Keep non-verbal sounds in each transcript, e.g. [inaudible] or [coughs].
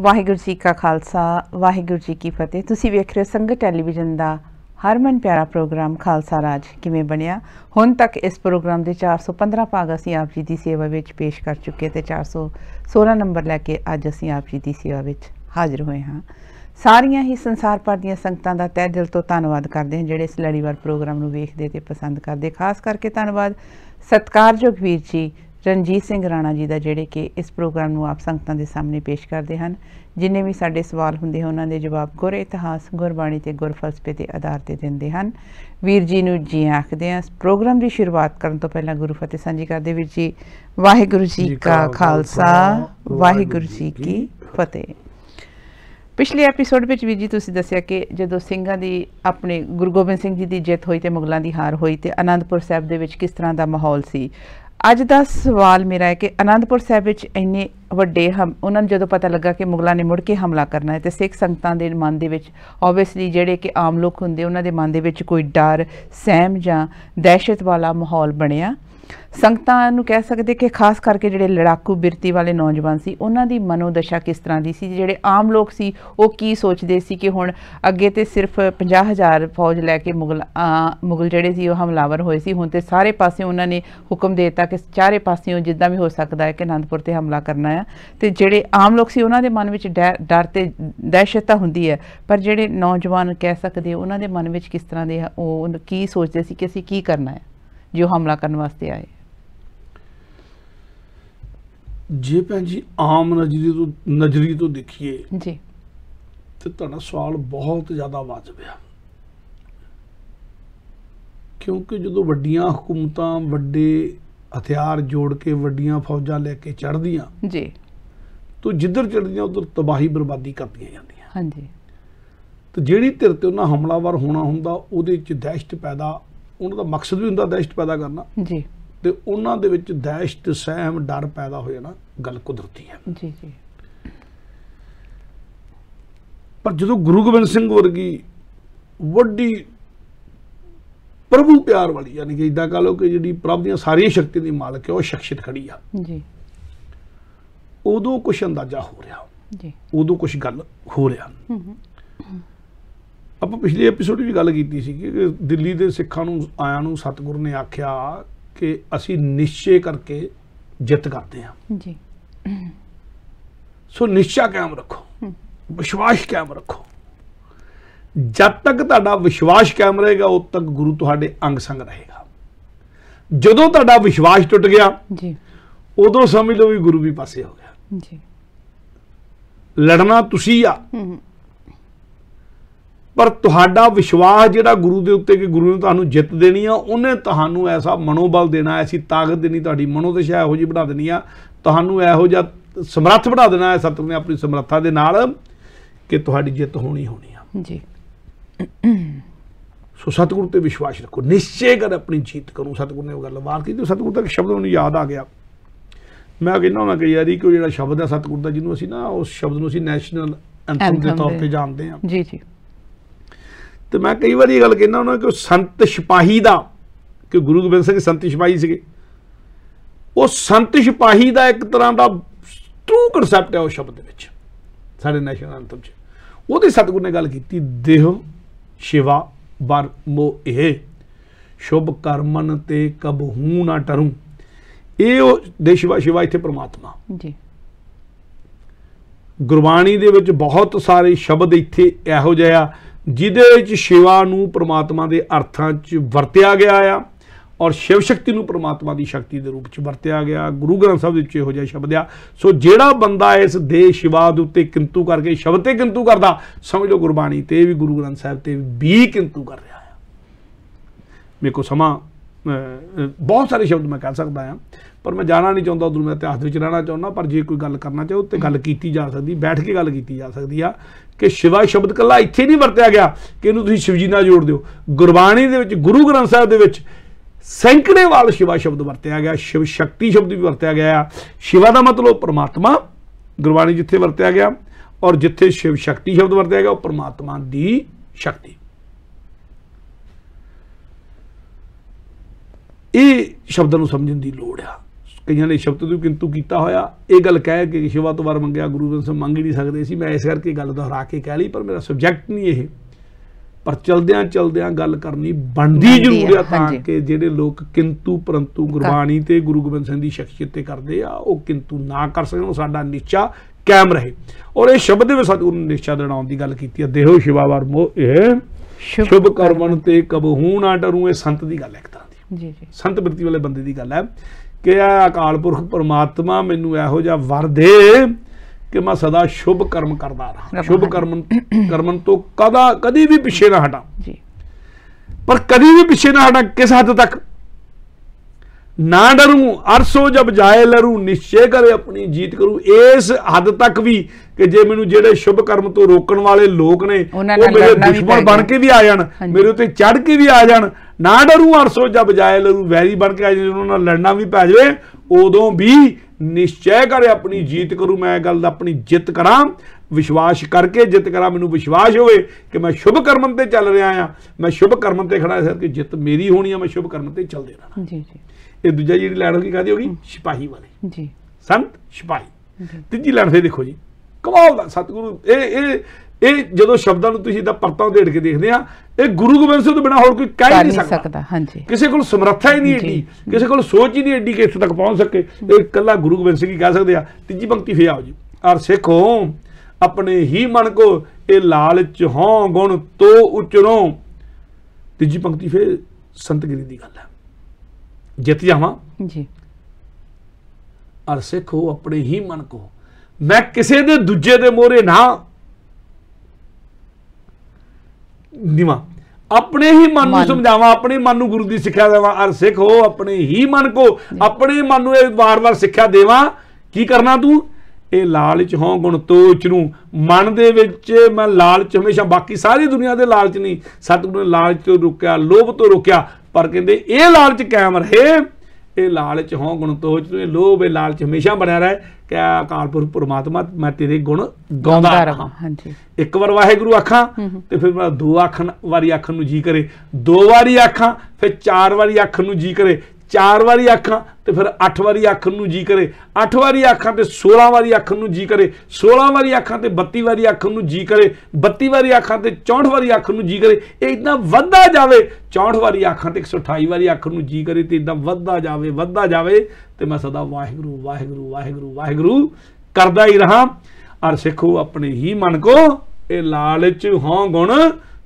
ਵਾਹਿਗੁਰੂ ਜੀ ਕਾ ਖਾਲਸਾ, ਵਾਹਿਗੁਰੂ ਜੀ ਕੀ ਫਤਿਹ। ਤੁਸੀਂ ਵੇਖ ਰਹੇ ਹੋ ਸੰਗਤ ਟੈਲੀਵਿਜ਼ਨ ਦਾ ਹਰਮਨ ਪਿਆਰਾ ਪ੍ਰੋਗਰਾਮ ਖਾਲਸਾ ਰਾਜ ਕਿਵੇਂ ਬਣਿਆ? ਹੁਣ ਤੱਕ ਇਸ ਪ੍ਰੋਗਰਾਮ ਦੇ 415 ਭਾਗ ਅਸੀਂ ਆਪ ਜੀ ਦੀ ਸੇਵਾ ਵਿੱਚ ਪੇਸ਼ ਕਰ ਚੁੱਕੇ ਤੇ 416 ਨੰਬਰ ਲੈ ਕੇ ਅੱਜ ਅਸੀਂ ਆਪ ਜੀ ਦੀ ਸੇਵਾ ਵਿੱਚ ਹਾਜ਼ਰ ਹੋਏ ਹਾਂ। ਸਾਰੀਆਂ ਹੀ ਸੰਸਾਰ ਭਰ ਦੀਆਂ ਸੰਗਤਾਂ ਦਾ ਤਹਿ ਦਿਲ ਤੋਂ ਧੰਨਵਾਦ ਕਰਦੇ ਹਾਂ, ਜਿਹੜੇ ਇਸ ਲੜੀਵਾਰ ਪ੍ਰੋਗਰਾਮ ਨੂੰ ਵੇਖਦੇ ਤੇ ਪਸੰਦ ਕਰਦੇ। ਖਾਸ ਕਰਕੇ ਧੰਨਵਾਦ ਸਤਿਕਾਰਯੋਗ ਵੀਰ ਜੀ ਰਣਜੀਤ ਸਿੰਘ ਰਾਣਾ ਜੀ ਦਾ ਜਿਹੜੇ ਕਿ ਇਸ ਪ੍ਰੋਗਰਾਮ ਨੂੰ ਆਪ ਸੰਗਤਾਂ ਦੇ ਸਾਹਮਣੇ ਪੇਸ਼ ਕਰਦੇ ਹਨ ਜਿੰਨੇ ਵੀ ਸਾਡੇ ਸਵਾਲ ਹੁੰਦੇ ਹਨ ਉਹਨਾਂ ਦੇ ਜਵਾਬ ਗੁਰ ਇਤਿਹਾਸ ਗੁਰਬਾਣੀ ਤੇ ਗੁਰ ਫਲਸਫੇ ਦੇ ਆਧਾਰ ਤੇ ਦਿੰਦੇ ਹਨ। ਵੀਰ ਜੀ ਨੂੰ ਜੀ ਆਖਦੇ ਹਾਂ ਪ੍ਰੋਗਰਾਮ ਦੀ ਸ਼ੁਰੂਆਤ ਕਰਨ ਤੋਂ ਪਹਿਲਾਂ ਗੁਰੂ ਫਤਿਹ ਸਾਂਝੀ ਕਰਦੇ ਵੀਰ ਜੀ ਵਾਹਿਗੁਰੂ ਜੀ ਕਾ ਖਾਲਸਾ ਵਾਹਿਗੁਰੂ ਜੀ ਕੀ ਫਤਿਹ। ਪਿਛਲੇ ਐਪੀਸੋਡ ਵਿੱਚ ਵੀ ਜੀ ਤੁਸੀਂ ਦੱਸਿਆ ਕਿ ਜਦੋਂ ਸਿੰਘਾਂ ਦੀ ਆਪਣੇ ਗੁਰੂ ਗੋਬਿੰਦ ਸਿੰਘ ਜੀ ਦੀ ਜਿੱਤ ਹੋਈ ਤੇ ਮੁਗਲਾਂ ਦੀ ਹਾਰ ਹੋਈ ਤੇ ਆਨੰਦਪੁਰ ਸਾਹਿਬ ਦੇ ਵਿੱਚ ਕਿਸ ਤਰ੍ਹਾਂ ਦਾ ਮਾਹੌਲ ਸੀ? ਅੱਜ ਦਾ ਸਵਾਲ ਮੇਰਾ ਹੈ ਕਿ ਅਨੰਦਪੁਰ ਸਾਹਿਬ ਵਿੱਚ ਇੰਨੇ ਵੱਡੇ ਹਮ, ਉਹਨਾਂ ਨੂੰ ਜਦੋਂ ਪਤਾ ਲੱਗਾ ਕਿ ਮੁਗਲਾਂ ਨੇ ਮੁੜ ਕੇ ਹਮਲਾ ਕਰਨਾ ਹੈ ਤੇ ਸਿੱਖ ਸੰਗਤਾਂ ਦੇ ਮਨ ਦੇ ਵਿੱਚ ਆਬਵੀਅਸਲੀ ਜਿਹੜੇ ਕਿ ਆਮ ਲੋਕ ਹੁੰਦੇ, ਉਹਨਾਂ ਦੇ ਮਨ ਦੇ ਵਿੱਚ ਕੋਈ ਡਰ, ਸਹਿਮ ਜਾਂ ਦਹਿਸ਼ਤ ਵਾਲਾ ਮਾਹੌਲ ਬਣਿਆ। ਸੰਗਤਾਂ ਨੂੰ ਕਹਿ ਸਕਦੇ ਕਿ ਖਾਸ ਕਰਕੇ ਜਿਹੜੇ ਲੜਾਕੂ ਬਿਰਤੀ ਵਾਲੇ ਨੌਜਵਾਨ ਸੀ, ਉਹਨਾਂ ਦੀ ਮਨੋਦਸ਼ਾ ਕਿਸ ਤਰ੍ਹਾਂ ਦੀ ਸੀ? ਜਿਹੜੇ ਆਮ ਲੋਕ ਸੀ, ਉਹ ਕੀ ਸੋਚਦੇ ਸੀ ਕਿ ਹੁਣ ਅੱਗੇ ਤੇ ਸਿਰਫ 50000 ਫੌਜ ਲੈ ਕੇ ਮੁਗਲ ਮੁਗਲ ਜਿਹੜੇ ਸੀ, ਉਹ ਹਮਲਾਵਰ ਹੋਏ ਸੀ। ਹੁਣ ਤੇ ਸਾਰੇ ਪਾਸੇ ਉਹਨਾਂ ਨੇ ਹੁਕਮ ਦੇ ਦਿੱਤਾ ਕਿ ਚਾਰੇ ਪਾਸਿਓਂ ਜਿੱਦਾਂ ਵੀ ਹੋ ਸਕਦਾ ਹੈ ਕਿ ਅਨੰਦਪੁਰ ਤੇ ਹਮਲਾ ਕਰਨਾ ਆ। ਤੇ ਜਿਹੜੇ ਆਮ ਲੋਕ ਸੀ, ਉਹਨਾਂ ਦੇ ਮਨ ਵਿੱਚ ਡਰ ਤੇ ਦਹਿਸ਼ਤ ਤਾਂ ਹੁੰਦੀ ਹੈ, ਪਰ ਜਿਹੜੇ ਨੌਜਵਾਨ ਕਹਿ ਸਕਦੇ ਉਹਨਾਂ ਦੇ ਮਨ ਵਿੱਚ ਕਿਸ ਤਰ੍ਹਾਂ ਦੇ ਉਹ ਕੀ ਸੋਚਦੇ ਸੀ ਕਿ ਅਸੀਂ ਕੀ ਕਰਨਾ ਹੈ? ਜੋ ਹਮਲਾ ਕਰਨ ਵਾਸਤੇ ਆਏ। ਜੇ ਭੈਣ ਜੀ ਆਮ ਨਜ਼ਰੀ ਤੋਂ ਨਜ਼ਰੀ ਤੋਂ ਦੇਖੀਏ ਜੀ। ਤੇ ਤੁਹਾਡਾ ਸਵਾਲ ਬਹੁਤ ਜ਼ਿਆਦਾ ਵਾਜਬ ਆ। ਕਿਉਂਕਿ ਜਦੋਂ ਵੱਡੀਆਂ ਹਕੂਮਤਾਂ ਵੱਡੇ ਹਥਿਆਰ ਜੋੜ ਕੇ ਵੱਡੀਆਂ ਫੌਜਾਂ ਲੈ ਕੇ ਚੜ੍ਹਦੀਆਂ ਜੀ। ਤੋਂ ਜਿੱਧਰ ਚੜ੍ਹਦੀਆਂ ਉਧਰ ਤਬਾਹੀ ਬਰਬਾਦੀ ਕਰਦੀਆਂ ਜਾਂਦੀਆਂ। ਹਾਂਜੀ। ਤੇ ਜਿਹੜੀ ਧਿਰ ਤੇ ਉਹਨਾਂ ਹਮਲਾਵਰ ਹੋਣਾ ਹੁੰਦਾ ਉਹਦੇ ਵਿੱਚ ਦਹਿਸ਼ਤ ਪੈਦਾ ਉਹਨਾਂ ਦਾ ਮਕਸਦ ਵੀ ਹੁੰਦਾ ਦਹਿਸ਼ਤ ਪੈਦਾ ਕਰਨਾ। ਜੀ। ਤੇ ਉਹਨਾਂ ਦੇ ਵਿੱਚ ਦਹਿਸ਼ਤ ਸਹਿਮ ਡਰ ਪੈਦਾ ਹੋ ਜਾਣਾ ਗੱਲ ਕੁਦਰਤੀ ਹੈ। ਜੀ ਜੀ। ਪਰ ਜਦੋਂ ਗੁਰੂ ਗੋਬਿੰਦ ਸਿੰਘ ਵਰਗੀ ਵੱਡੀ ਪ੍ਰਭੂ ਪਿਆਰ ਵਾਲੀ ਯਾਨੀ ਕਿ ਇਦਾਂ ਕਹ ਲਓ ਕਿ ਜਿਹੜੀ ਪ੍ਰਭ ਦੀਆਂ ਸਾਰੀਆਂ ਸ਼ਕਤੀਆਂ ਦੀ ਮਾਲਕ ਹੈ ਉਹ ਸ਼ਖਸੀਅਤ ਖੜੀ ਆ। ਜੀ। ਉਦੋਂ ਕੁਝ ਅੰਦਾਜ਼ਾ ਹੋ ਰਿਹਾ। ਜੀ। ਉਦੋਂ ਕੁਝ ਗੱਲ ਹੋ ਰਿਹਾ। ਹੂੰ ਹੂੰ। ਆਪਾਂ ਪਿਛਲੇ ਐਪੀਸੋਡ ਵੀ ਗੱਲ ਕੀਤੀ ਸੀ ਕਿ ਦਿੱਲੀ ਦੇ ਸਿੱਖਾਂ ਨੂੰ ਆਇਆਂ ਨੂੰ ਸਤਿਗੁਰੂ ਨੇ ਆਖਿਆ ਕਿ ਅਸੀਂ ਨਿਸ਼ਚੇ ਕਰਕੇ ਜਿੱਤ ਕਰਦੇ ਹਾਂ। ਜੀ। ਸੋ ਨਿਸ਼ਚਾ ਕਾਇਮ ਰੱਖੋ। ਵਿਸ਼ਵਾਸ ਕਾਇਮ ਰੱਖੋ। ਜਦ ਤੱਕ ਤੁਹਾਡਾ ਵਿਸ਼ਵਾਸ ਕਾਇਮ ਰਹੇਗਾ ਉਦ ਤੱਕ ਗੁਰੂ ਤੁਹਾਡੇ ਅੰਗ ਸੰਗ ਰਹੇਗਾ। ਜਦੋਂ ਤੁਹਾਡਾ ਵਿਸ਼ਵਾਸ ਟੁੱਟ ਗਿਆ ਜੀ। ਉਦੋਂ ਸਮਝ ਲਓ ਵੀ ਗੁਰੂ ਵੀ ਪਾਸੇ ਹੋ ਗਿਆ। ਜੀ। ਲੜਨਾ ਤੁਸੀਂ ਆ। ਪਰ ਤੁਹਾਡਾ ਵਿਸ਼ਵਾਸ ਜਿਹੜਾ ਗੁਰੂ ਦੇ ਉੱਤੇ ਕਿ ਗੁਰੂ ਨੇ ਤੁਹਾਨੂੰ ਜਿੱਤ ਦੇਣੀ ਆ ਉਹਨੇ ਤੁਹਾਨੂੰ ਐਸਾ ਮਨੋਬਲ ਦੇਣਾ ਐਸੀ ਤਾਕਤ ਦੇਣੀ ਤੁਹਾਡੀ ਮਨੋਦਸ਼ਾ ਇਹੋ ਜਿਹੀ ਬਣਾ ਦੇਣੀ ਆ। ਤੁਹਾਨੂੰ ਇਹੋ ਜਿਹਾ ਸਮਰੱਥ ਬਣਾ ਦੇਣਾ ਹੈ ਸਤਿਗੁਰੂ ਨੇ ਆਪਣੀ ਸਮਰੱਥਾ ਦੇ ਨਾਲ ਕਿ ਤੁਹਾਡੀ ਜਿੱਤ ਹੋਣੀ ਹੋਣੀ ਆ। ਜੀ। ਸੋ ਸਤਿਗੁਰੂ ਤੇ ਵਿਸ਼ਵਾਸ ਰੱਖੋ। ਨਿਸ਼ਚੈ ਕਰ ਆਪਣੀ ਜੀਤ ਕਰੂੰ। ਸਤਿਗੁਰੂ ਨੇ ਉਹ ਗੱਲ ਵਾਰ ਕੀਤੀ ਸਤਿਗੁਰੂ ਦਾ ਇੱਕ ਸ਼ਬਦ ਮੈਨੂੰ ਯਾਦ ਆ ਗਿਆ। ਮੈਂ ਕਹਿੰਦਾ ਹਾਂ ਕਿ ਯਾਰੀ ਕੋਈ ਜਿਹੜਾ ਸ਼ਬਦ ਹੈ ਸਤਿਗੁਰੂ ਦਾ ਜਿਹਨੂੰ ਅਸੀਂ ਨਾ ਉਸ ਸ਼ਬਦ ਨੂੰ ਅਸੀਂ ਨੈਸ਼ਨਲ ਐਂਥਮ ਦੇ ਤੌਰ। ਤੇ ਜਾਣਦੇ ਹਾਂ ਜੀ ਜੀ। ਤੇ ਮੈਂ ਕਈ ਵਾਰੀ ਇਹ ਗੱਲ ਕਹਿੰਦਾ ਉਹਨਾਂ ਕਿ ਸੰਤ ਸਿਪਾਹੀ ਦਾ ਕਿ ਗੁਰੂ ਗੋਬਿੰਦ ਸਿੰਘ ਸੰਤ ਸਿਪਾਹੀ ਸੀਗੇ। ਉਹ ਸੰਤ ਸਿਪਾਹੀ ਦਾ ਇੱਕ ਤਰ੍ਹਾਂ ਦਾ ਟਰੂ ਕਨਸੈਪਟ ਹੈ ਉਹ ਸ਼ਬਦ ਦੇ ਵਿੱਚ ਸਾਡੇ ਨੈਸ਼ਨਲ ਐਂਥਮ 'ਚ। ਉਹਦੇ ਸਤਿਗੁਰ ਨੇ ਗੱਲ ਕੀਤੀ ਦੇਹ ਸ਼ਿਵਾ ਬਰ ਮੋ ਇਹ ਸ਼ੁਭ ਕਰਮਨ ਤੇ ਕਬਹੂ ਨਾ ਟਰੂ। ਇਹ ਉਹ ਦੇ ਸ਼ਿਵਾ ਸ਼ਿਵਾ ਇੱਥੇ ਪ੍ਰਮਾਤਮਾ। ਜੀ। ਗੁਰਬਾਣੀ ਦੇ ਵਿੱਚ ਬਹੁਤ ਸਾਰੇ ਸ਼ਬਦ ਇੱਥੇ ਇਹੋ ਜਿਹੇ ਆ ਜਿਹਦੇ ਵਿੱਚ ਸ਼ਿਵਾ ਨੂੰ ਪ੍ਰਮਾਤਮਾ ਦੇ ਅਰਥਾਂ 'ਚ ਵਰਤਿਆ ਗਿਆ ਆ ਔਰ ਸ਼ਿਵ ਸ਼ਕਤੀ ਨੂੰ ਪ੍ਰਮਾਤਮਾ ਦੀ ਸ਼ਕਤੀ ਦੇ ਰੂਪ 'ਚ ਵਰਤਿਆ ਗਿਆ। ਗੁਰੂ ਗ੍ਰੰਥ ਸਾਹਿਬ ਦੇ ਵਿੱਚ ਇਹੋ ਜਿਹਾ ਸ਼ਬਦ ਆ। ਸੋ ਜਿਹੜਾ ਬੰਦਾ ਇਸ ਦੇ ਸ਼ਿਵਾ ਦੇ ਉੱਤੇ ਕਿੰਤੂ ਕਰਕੇ ਸ਼ਬਦ ਤੇ ਕਿੰਤੂ ਕਰਦਾ, ਸਮਝ ਲਓ ਗੁਰਬਾਣੀ ਤੇ ਵੀ ਗੁਰੂ ਗ੍ਰੰਥ ਸਾਹਿਬ ਤੇ ਵੀ ਕਿੰਤੂ ਕਰ ਰਿਹਾ ਆ। ਮੇਰੇ ਕੋ ਸਮਾਂ ਬਹੁਤ ਸਾਰੇ ਸ਼ਬਦ ਮੈਂ ਕਹਿ ਸਕਦਾ ਆ। ਪਰ ਮੈਂ ਜਾਣਾ ਨਹੀਂ ਚਾਹੁੰਦਾ ਉਦੋਂ ਮੈਂ ਇਤਿਹਾਸ ਵਿੱਚ ਰਹਿਣਾ ਚਾਹੁੰਦਾ, ਪਰ ਜੇ ਕੋਈ ਗੱਲ ਕਰਨਾ ਚਾਹੋ ਤੇ ਗੱਲ ਕੀਤੀ ਜਾ ਸਕਦੀ, ਬੈਠ ਕੇ ਗੱਲ ਕੀਤੀ ਜਾ ਸਕਦੀ ਆ, ਕਿ ਸ਼ਿਵਾ ਸ਼ਬਦ ਕੱਲਾ ਇੱਥੇ ਨਹੀਂ ਵਰਤਿਆ ਗਿਆ ਕਿ ਇਹਨੂੰ ਤੁਸੀਂ ਸ਼ਿਵਜੀ ਨਾਲ ਜੋੜ ਦਿਓ। ਗੁਰਬਾਣੀ ਦੇ ਵਿੱਚ, ਗੁਰੂ ਗ੍ਰੰਥ ਸਾਹਿਬ ਦੇ ਵਿੱਚ ਸੈਂਕੜੇ ਵਾਲ ਸ਼ਿਵਾ ਸ਼ਬਦ ਵਰਤਿਆ ਗਿਆ, ਸ਼ਿਵ ਸ਼ਕਤੀ ਸ਼ਬਦ ਵੀ ਵਰਤਿਆ ਗਿਆ ਆ। ਸ਼ਿਵਾ ਦਾ ਮਤਲਬ ਪਰਮਾਤਮਾ, ਗੁਰਬਾਣੀ ਜਿੱਥੇ ਵਰਤਿਆ ਗਿਆ, ਔਰ ਜਿੱਥੇ ਸ਼ਿਵ ਸ਼ਕਤੀ ਸ਼ਬਦ ਵਰਤਿਆ ਗਿਆ, ਉਹ ਪਰਮਾਤਮਾ ਦੀ ਸ਼ਕਤੀ। ਇਹ ਸ਼ਬਦਾਂ ਨੂੰ ਸਮਝਣ ਦੀ ਲੋੜ ਆ। ਕਈਆਂ ਨੇ ਸ਼ਬਦ ਤੋਂ ਕਿੰਤੂ ਕੀਤਾ ਹੋਇਆ। ਇਹ ਗੱਲ ਕਹਿ ਕੇ ਸ਼ਿਵਾ ਤੋਂ ਵਾਰ ਮੰਗਿਆ ਗੁਰੂ ਗ੍ਰੰਥ ਸਾਹਿਬ ਮੰਗ ਹੀ ਨਹੀਂ ਸਕਦੇ ਸੀ। ਮੈਂ ਇਸ ਕਰਕੇ ਗੱਲ ਦੁਹਰਾ ਕੇ ਕਹਿ ਲਈ ਪਰ ਮੇਰਾ ਸਬਜੈਕਟ ਨਹੀਂ ਇਹ। ਪਰ ਚਲਦਿਆਂ ਚਲਦਿਆਂ ਗੱਲ ਕਰਨੀ ਬਣਦੀ ਜ਼ਰੂਰ ਆ, ਤਾਂ। ਕਿ ਜਿਹੜੇ ਲੋਕ ਕਿੰਤੂ ਪਰੰਤੂ ਗੁਰਬਾਣੀ ਤੇ ਗੁਰੂ ਗੋਬਿੰਦ ਸਿੰਘ ਦੀ ਸ਼ਖਸੀਅਤ ਤੇ ਕਰਦੇ ਆ ਉਹ ਕਿੰਤੂ ਨਾ ਕਰ ਸਕਣ ਉਹ ਸਾਡਾ ਨਿਸ਼ਚਾ ਕਾਇਮ ਰਹੇ। ਔਰ ਇਹ ਸ਼ਬਦ ਦੇ ਵਿੱਚ ਸਤਿਗੁਰੂ ਨੇ ਨਿਸ਼ਚਾ ਦੇਣਾਉਣ ਦੀ ਗੱਲ ਕੀਤੀ ਆ। ਦੇਹੋ ਸ਼ਿਵਾ ਵਰ ਮੋ ਇਹ ਸ਼ੁਭ ਕਰਮਨ ਤੇ ਕਬਹੂ ਨਾ ਡਰੂ ਇਹ ਸੰਤ ਦੀ ਗੱਲ ਹੈ ਦੀ। ਜੀ ਜੀ। ਸੰਤ ਬਿਰਤੀ ਵਾਲੇ ਬੰਦੇ ਦੀ ਗੱਲ ਹੈ। ਕਿ ਇਹ ਅਕਾਲ ਪੁਰਖ ਪਰਮਾਤਮਾ ਮੈਨੂੰ ਇਹੋ ਜਿਹਾ ਵਰ ਦੇ ਕਿ ਮੈਂ ਸਦਾ ਸ਼ੁਭ ਕਰਮ ਕਰਦਾ ਰਹਾ। ਸ਼ੁਭ ਕਰਮਨ ਕਰਮਨ ਤੋਂ ਕਦਾ ਕਦੀ ਵੀ ਪਿੱਛੇ ਨਾ ਹਟਾਂ। ਜੀ। ਪਰ ਕਦੀ ਵੀ ਪਿੱਛੇ ਨਾ ਹਟਾਂ ਕਿਸ ਹੱਦ ਤੱਕ? ਨਾ ਡਰੂ ਅਰਸੋ ਜਬ ਜਾਏ ਲਰੂ ਨਿਸ਼ਚੈ ਕਰੇ ਆਪਣੀ ਜੀਤ ਕਰੂ। ਇਸ ਹੱਦ ਤੱਕ ਵੀ ਕਿ ਜੇ ਮੈਨੂੰ ਜਿਹੜੇ ਸ਼ੁਭ ਕਰਮ ਤੋਂ ਰੋਕਣ ਵਾਲੇ ਲੋਕ ਨੇ ਉਹ ਮੇਰੇ ਦੁਸ਼ਮਣ ਬਣ। ਕੇ ਵੀ ਆ ਜਾਣ। ਮੇਰੇ ਉੱਤੇ ਚੜ ਕੇ ਵੀ ਆ ਜਾਣ। ਨਾ ਡਰੂ ਅਰਸੋ ਜਬ ਜਾਏ ਲਰੂ ਵੈਰੀ ਬਣ ਕੇ ਆ ਜਾਣ ਉਹਨਾਂ ਨਾਲ ਲੜਨਾ ਵੀ ਪੈ ਜਾਵੇ ਉਦੋਂ ਵੀ ਨਿਸ਼ਚੈ ਕਰੇ ਆਪਣੀ ਜੀਤ ਕਰੂ। ਮੈਂ ਗੱਲ ਦਾ ਆਪਣੀ ਜਿੱਤ ਕਰਾਂ ਵਿਸ਼ਵਾਸ ਕਰਕੇ ਜਿੱਤ ਕਰਾਂ ਮੈਨੂੰ ਵਿਸ਼ਵਾਸ ਹੋਵੇ ਕਿ ਮੈਂ ਸ਼ੁਭ ਕਰਮਾਂ ਤੇ ਚੱਲ ਰਿਹਾ ਆ ਮੈਂ ਸ਼ੁਭ ਕਰਮਾਂ ਤੇ ਖੜਾ ਇਸ ਕਰਕੇ ਜਿੱਤ ਮੇਰੀ ਹੋਣੀ ਆ ਮੈਂ ਸ਼ੁਭ ਕਰਮ ਤੇ ਚੱਲਦੇ ਰਹਿਣਾ। ਜੀ ਜੀ। ਇਹ ਦੂਜਾ ਜਿਹੜੀ ਲਾਈਨ ਹੋ ਗਈ? ਕਾਦੀ ਹੋ। ਗਈ ਸਿਪਾਹੀ ਵਾਲੀ। ਜੀ। ਸੰਤ ਸਿਪਾਹੀ। ਤੀਜੀ ਲਾਈਨ ਫੇਰ ਦੇਖੋ ਜੀ। ਕਮਾਲ ਦਾ ਸਤਿਗੁਰੂ। ਇਹ ਇਹ ਇਹ ਜਦੋਂ ਸ਼ਬਦਾਂ ਨੂੰ ਤੁਸੀਂ ਇਹਦਾ ਪਰਤਾ ਉਧੇੜ ਕੇ ਦੇਖਦੇ ਆ ਇਹ ਗੁਰੂ ਗੋਬਿੰਦ ਸਿੰਘ ਤੋਂ ਬਿਨਾ ਹੋਰ ਕੋਈ ਕਹਿ ਨਹੀਂ ਸਕਦਾ। ਹਾਂਜੀ। ਕਿਸੇ ਕੋਲ ਸਮਰੱਥਾ ਹੀ ਨਹੀਂ। ਏਡੀ ਕਿਸੇ ਕੋਲ ਸੋਚ ਹੀ ਨਹੀਂ ਏਡੀ ਕਿ ਇੱਥੇ ਤੱਕ ਪਹੁੰਚ ਸਕੇ। ਇਹ ਇਕੱਲਾ ਗੁਰੂ ਗੋਬਿੰਦ ਸਿੰਘ ਹੀ ਕਹਿ ਸਕਦੇ ਆ। ਤੀਜੀ ਪੰਕਤੀ ਫੇਰ ਆਓ ਜੀ। ਔਰ ਸਿੱਖੋ ਆਪਣੇ ਹੀ ਮਨ ਕੋ ਇਹ ਲਾਲਚ ਹੋਂ ਗੁਣ ਤੋ ਉਚਰੋ। ਤੀਜੀ ਪੰਕਤੀ ਫੇਰ ਸੰਤਗਿਰੀ ਦੀ ਗੱਲ ਹੈ ਜਿੱਤ ਜਾਵਾਂ? ਜੀ। ਔਰ ਸਿੱਖੋ ਆਪਣੇ ਹੀ ਮਨ ਕੋ। ਮੈਂ ਕਿਸੇ ਦੇ ਦੂਜੇ ਦੇ ਮੋਹਰੇ ਨਾ ਨਿਵਾ। ਆਪਣੇ ਹੀ ਮਨ ਨੂੰ। ਸਮਝਾਵਾਂ ਆਪਣੇ ਮਨ ਨੂੰ ਗੁਰੂ ਦੀ ਸਿੱਖਿਆ ਦੇਵਾਂ। ਔਰ ਸਿੱਖੋ ਆਪਣੇ ਹੀ ਮਨ ਕੋ ਆਪਣੇ ਮਨ ਨੂੰ ਇਹ ਵਾਰ-ਵਾਰ ਸਿੱਖਿਆ ਦੇਵਾਂ। ਕੀ ਕਰਨਾ ਤੂੰ? ਇਹ ਲਾਲਚ ਹੋਂ ਗੁਣ ਤੋਚ ਨੂੰ। ਮਨ ਦੇ ਵਿੱਚ ਮੈਂ ਲਾਲਚ ਹਮੇਸ਼ਾ ਬਾਕੀ ਸਾਰੀ ਦੁਨੀਆ ਦੇ ਲਾਲਚ ਨਹੀਂ। ਸਤਿਗੁਰੂ ਨੇ ਲਾਲਚ ਤੋਂ ਰੋਕਿਆ ਲੋਭ ਤੋਂ ਰੋਕਿਆ। ਪਰ ਕਹਿੰਦੇ ਇਹ ਲਾਲਚ ਕਾਇਮ ਰਹੇ। ਇਹ ਲਾਲਚ ਹੋਂ ਗੁਣ ਤੋਚ ਇਹ ਲੋਭ ਇਹ ਲਾਲਚ ਹਮੇਸ਼ਾ ਬਣਿਆ ਰਹੇ। ਕਿ ਅਕਾਲ ਪੁਰਖ ਪ੍ਰਮਾਤਮਾ ਮੈਂ ਤੇਰੇ ਗੁਣ ਗਾਉਂਦਾ ਰਹਾਂ। ਹਾਂਜੀ। ਇੱਕ ਵਾਰ ਵਾਹਿਗੁਰੂ ਆਖਾਂ ਤੇ ਫਿਰ ਮੈਂ ਦੋ ਆਖਣ ਵਾਰੀ ਆਖਣ ਨੂੰ ਜੀ ਕਰੇ। ਦੋ ਵਾਰੀ ਆਖਾਂ ਫਿਰ ਚਾਰ ਵਾਰੀ ਆਖਣ ਨੂੰ ਜੀ ਕਰੇ। ਚਾਰ ਵਾਰੀ ਅੱਖਾਂ ਤੇ ਫਿਰ ਅੱਠ ਵਾਰੀ ਆਖਣ ਨੂੰ ਜੀ ਕਰੇ ਅੱਠ ਵਾਰੀ ਆਖਾਂ ਤੇ 16 ਵਾਰੀ ਆਖਣ ਨੂੰ ਜੀ ਕਰੇ 16 ਵਾਰੀ ਆਖਾਂ ਤੇ 32 ਵਾਰੀ ਆਖਣ ਨੂੰ ਜੀ ਕਰੇ 32 ਵਾਰੀ ਆਖਾਂ ਤੇ 64 ਵਾਰੀ ਆਖਣ ਨੂੰ ਜੀ ਕਰੇ ਇਹ ਇਦਾਂ ਵੱਧਦਾ ਜਾਵੇ 64 ਵਾਰੀ ਆਖਾਂ ਤੇ 128 ਵਾਰੀ ਆਖਣ ਨੂੰ ਜੀ ਕਰੇ ਤੇ ਇਦਾਂ ਵੱਧਦਾ ਜਾਵੇ ਵੱਧਦਾ ਜਾਵੇ ਤੇ ਮੈਂ ਸਦਾ ਵਾਹਿਗੁਰੂ ਵਾਹਿਗੁਰੂ ਵਾਹਿਗੁਰੂ ਵਾਹਿਗੁਰੂ ਕਰਦਾ ਹੀ ਰਹਾ ਔਰ ਸਿੱਖੋ ਆਪਣੇ ਹੀ ਮਨ ਕੋ ਇਹ ਲਾਲਚ ਹੋਂ ਗੁਣ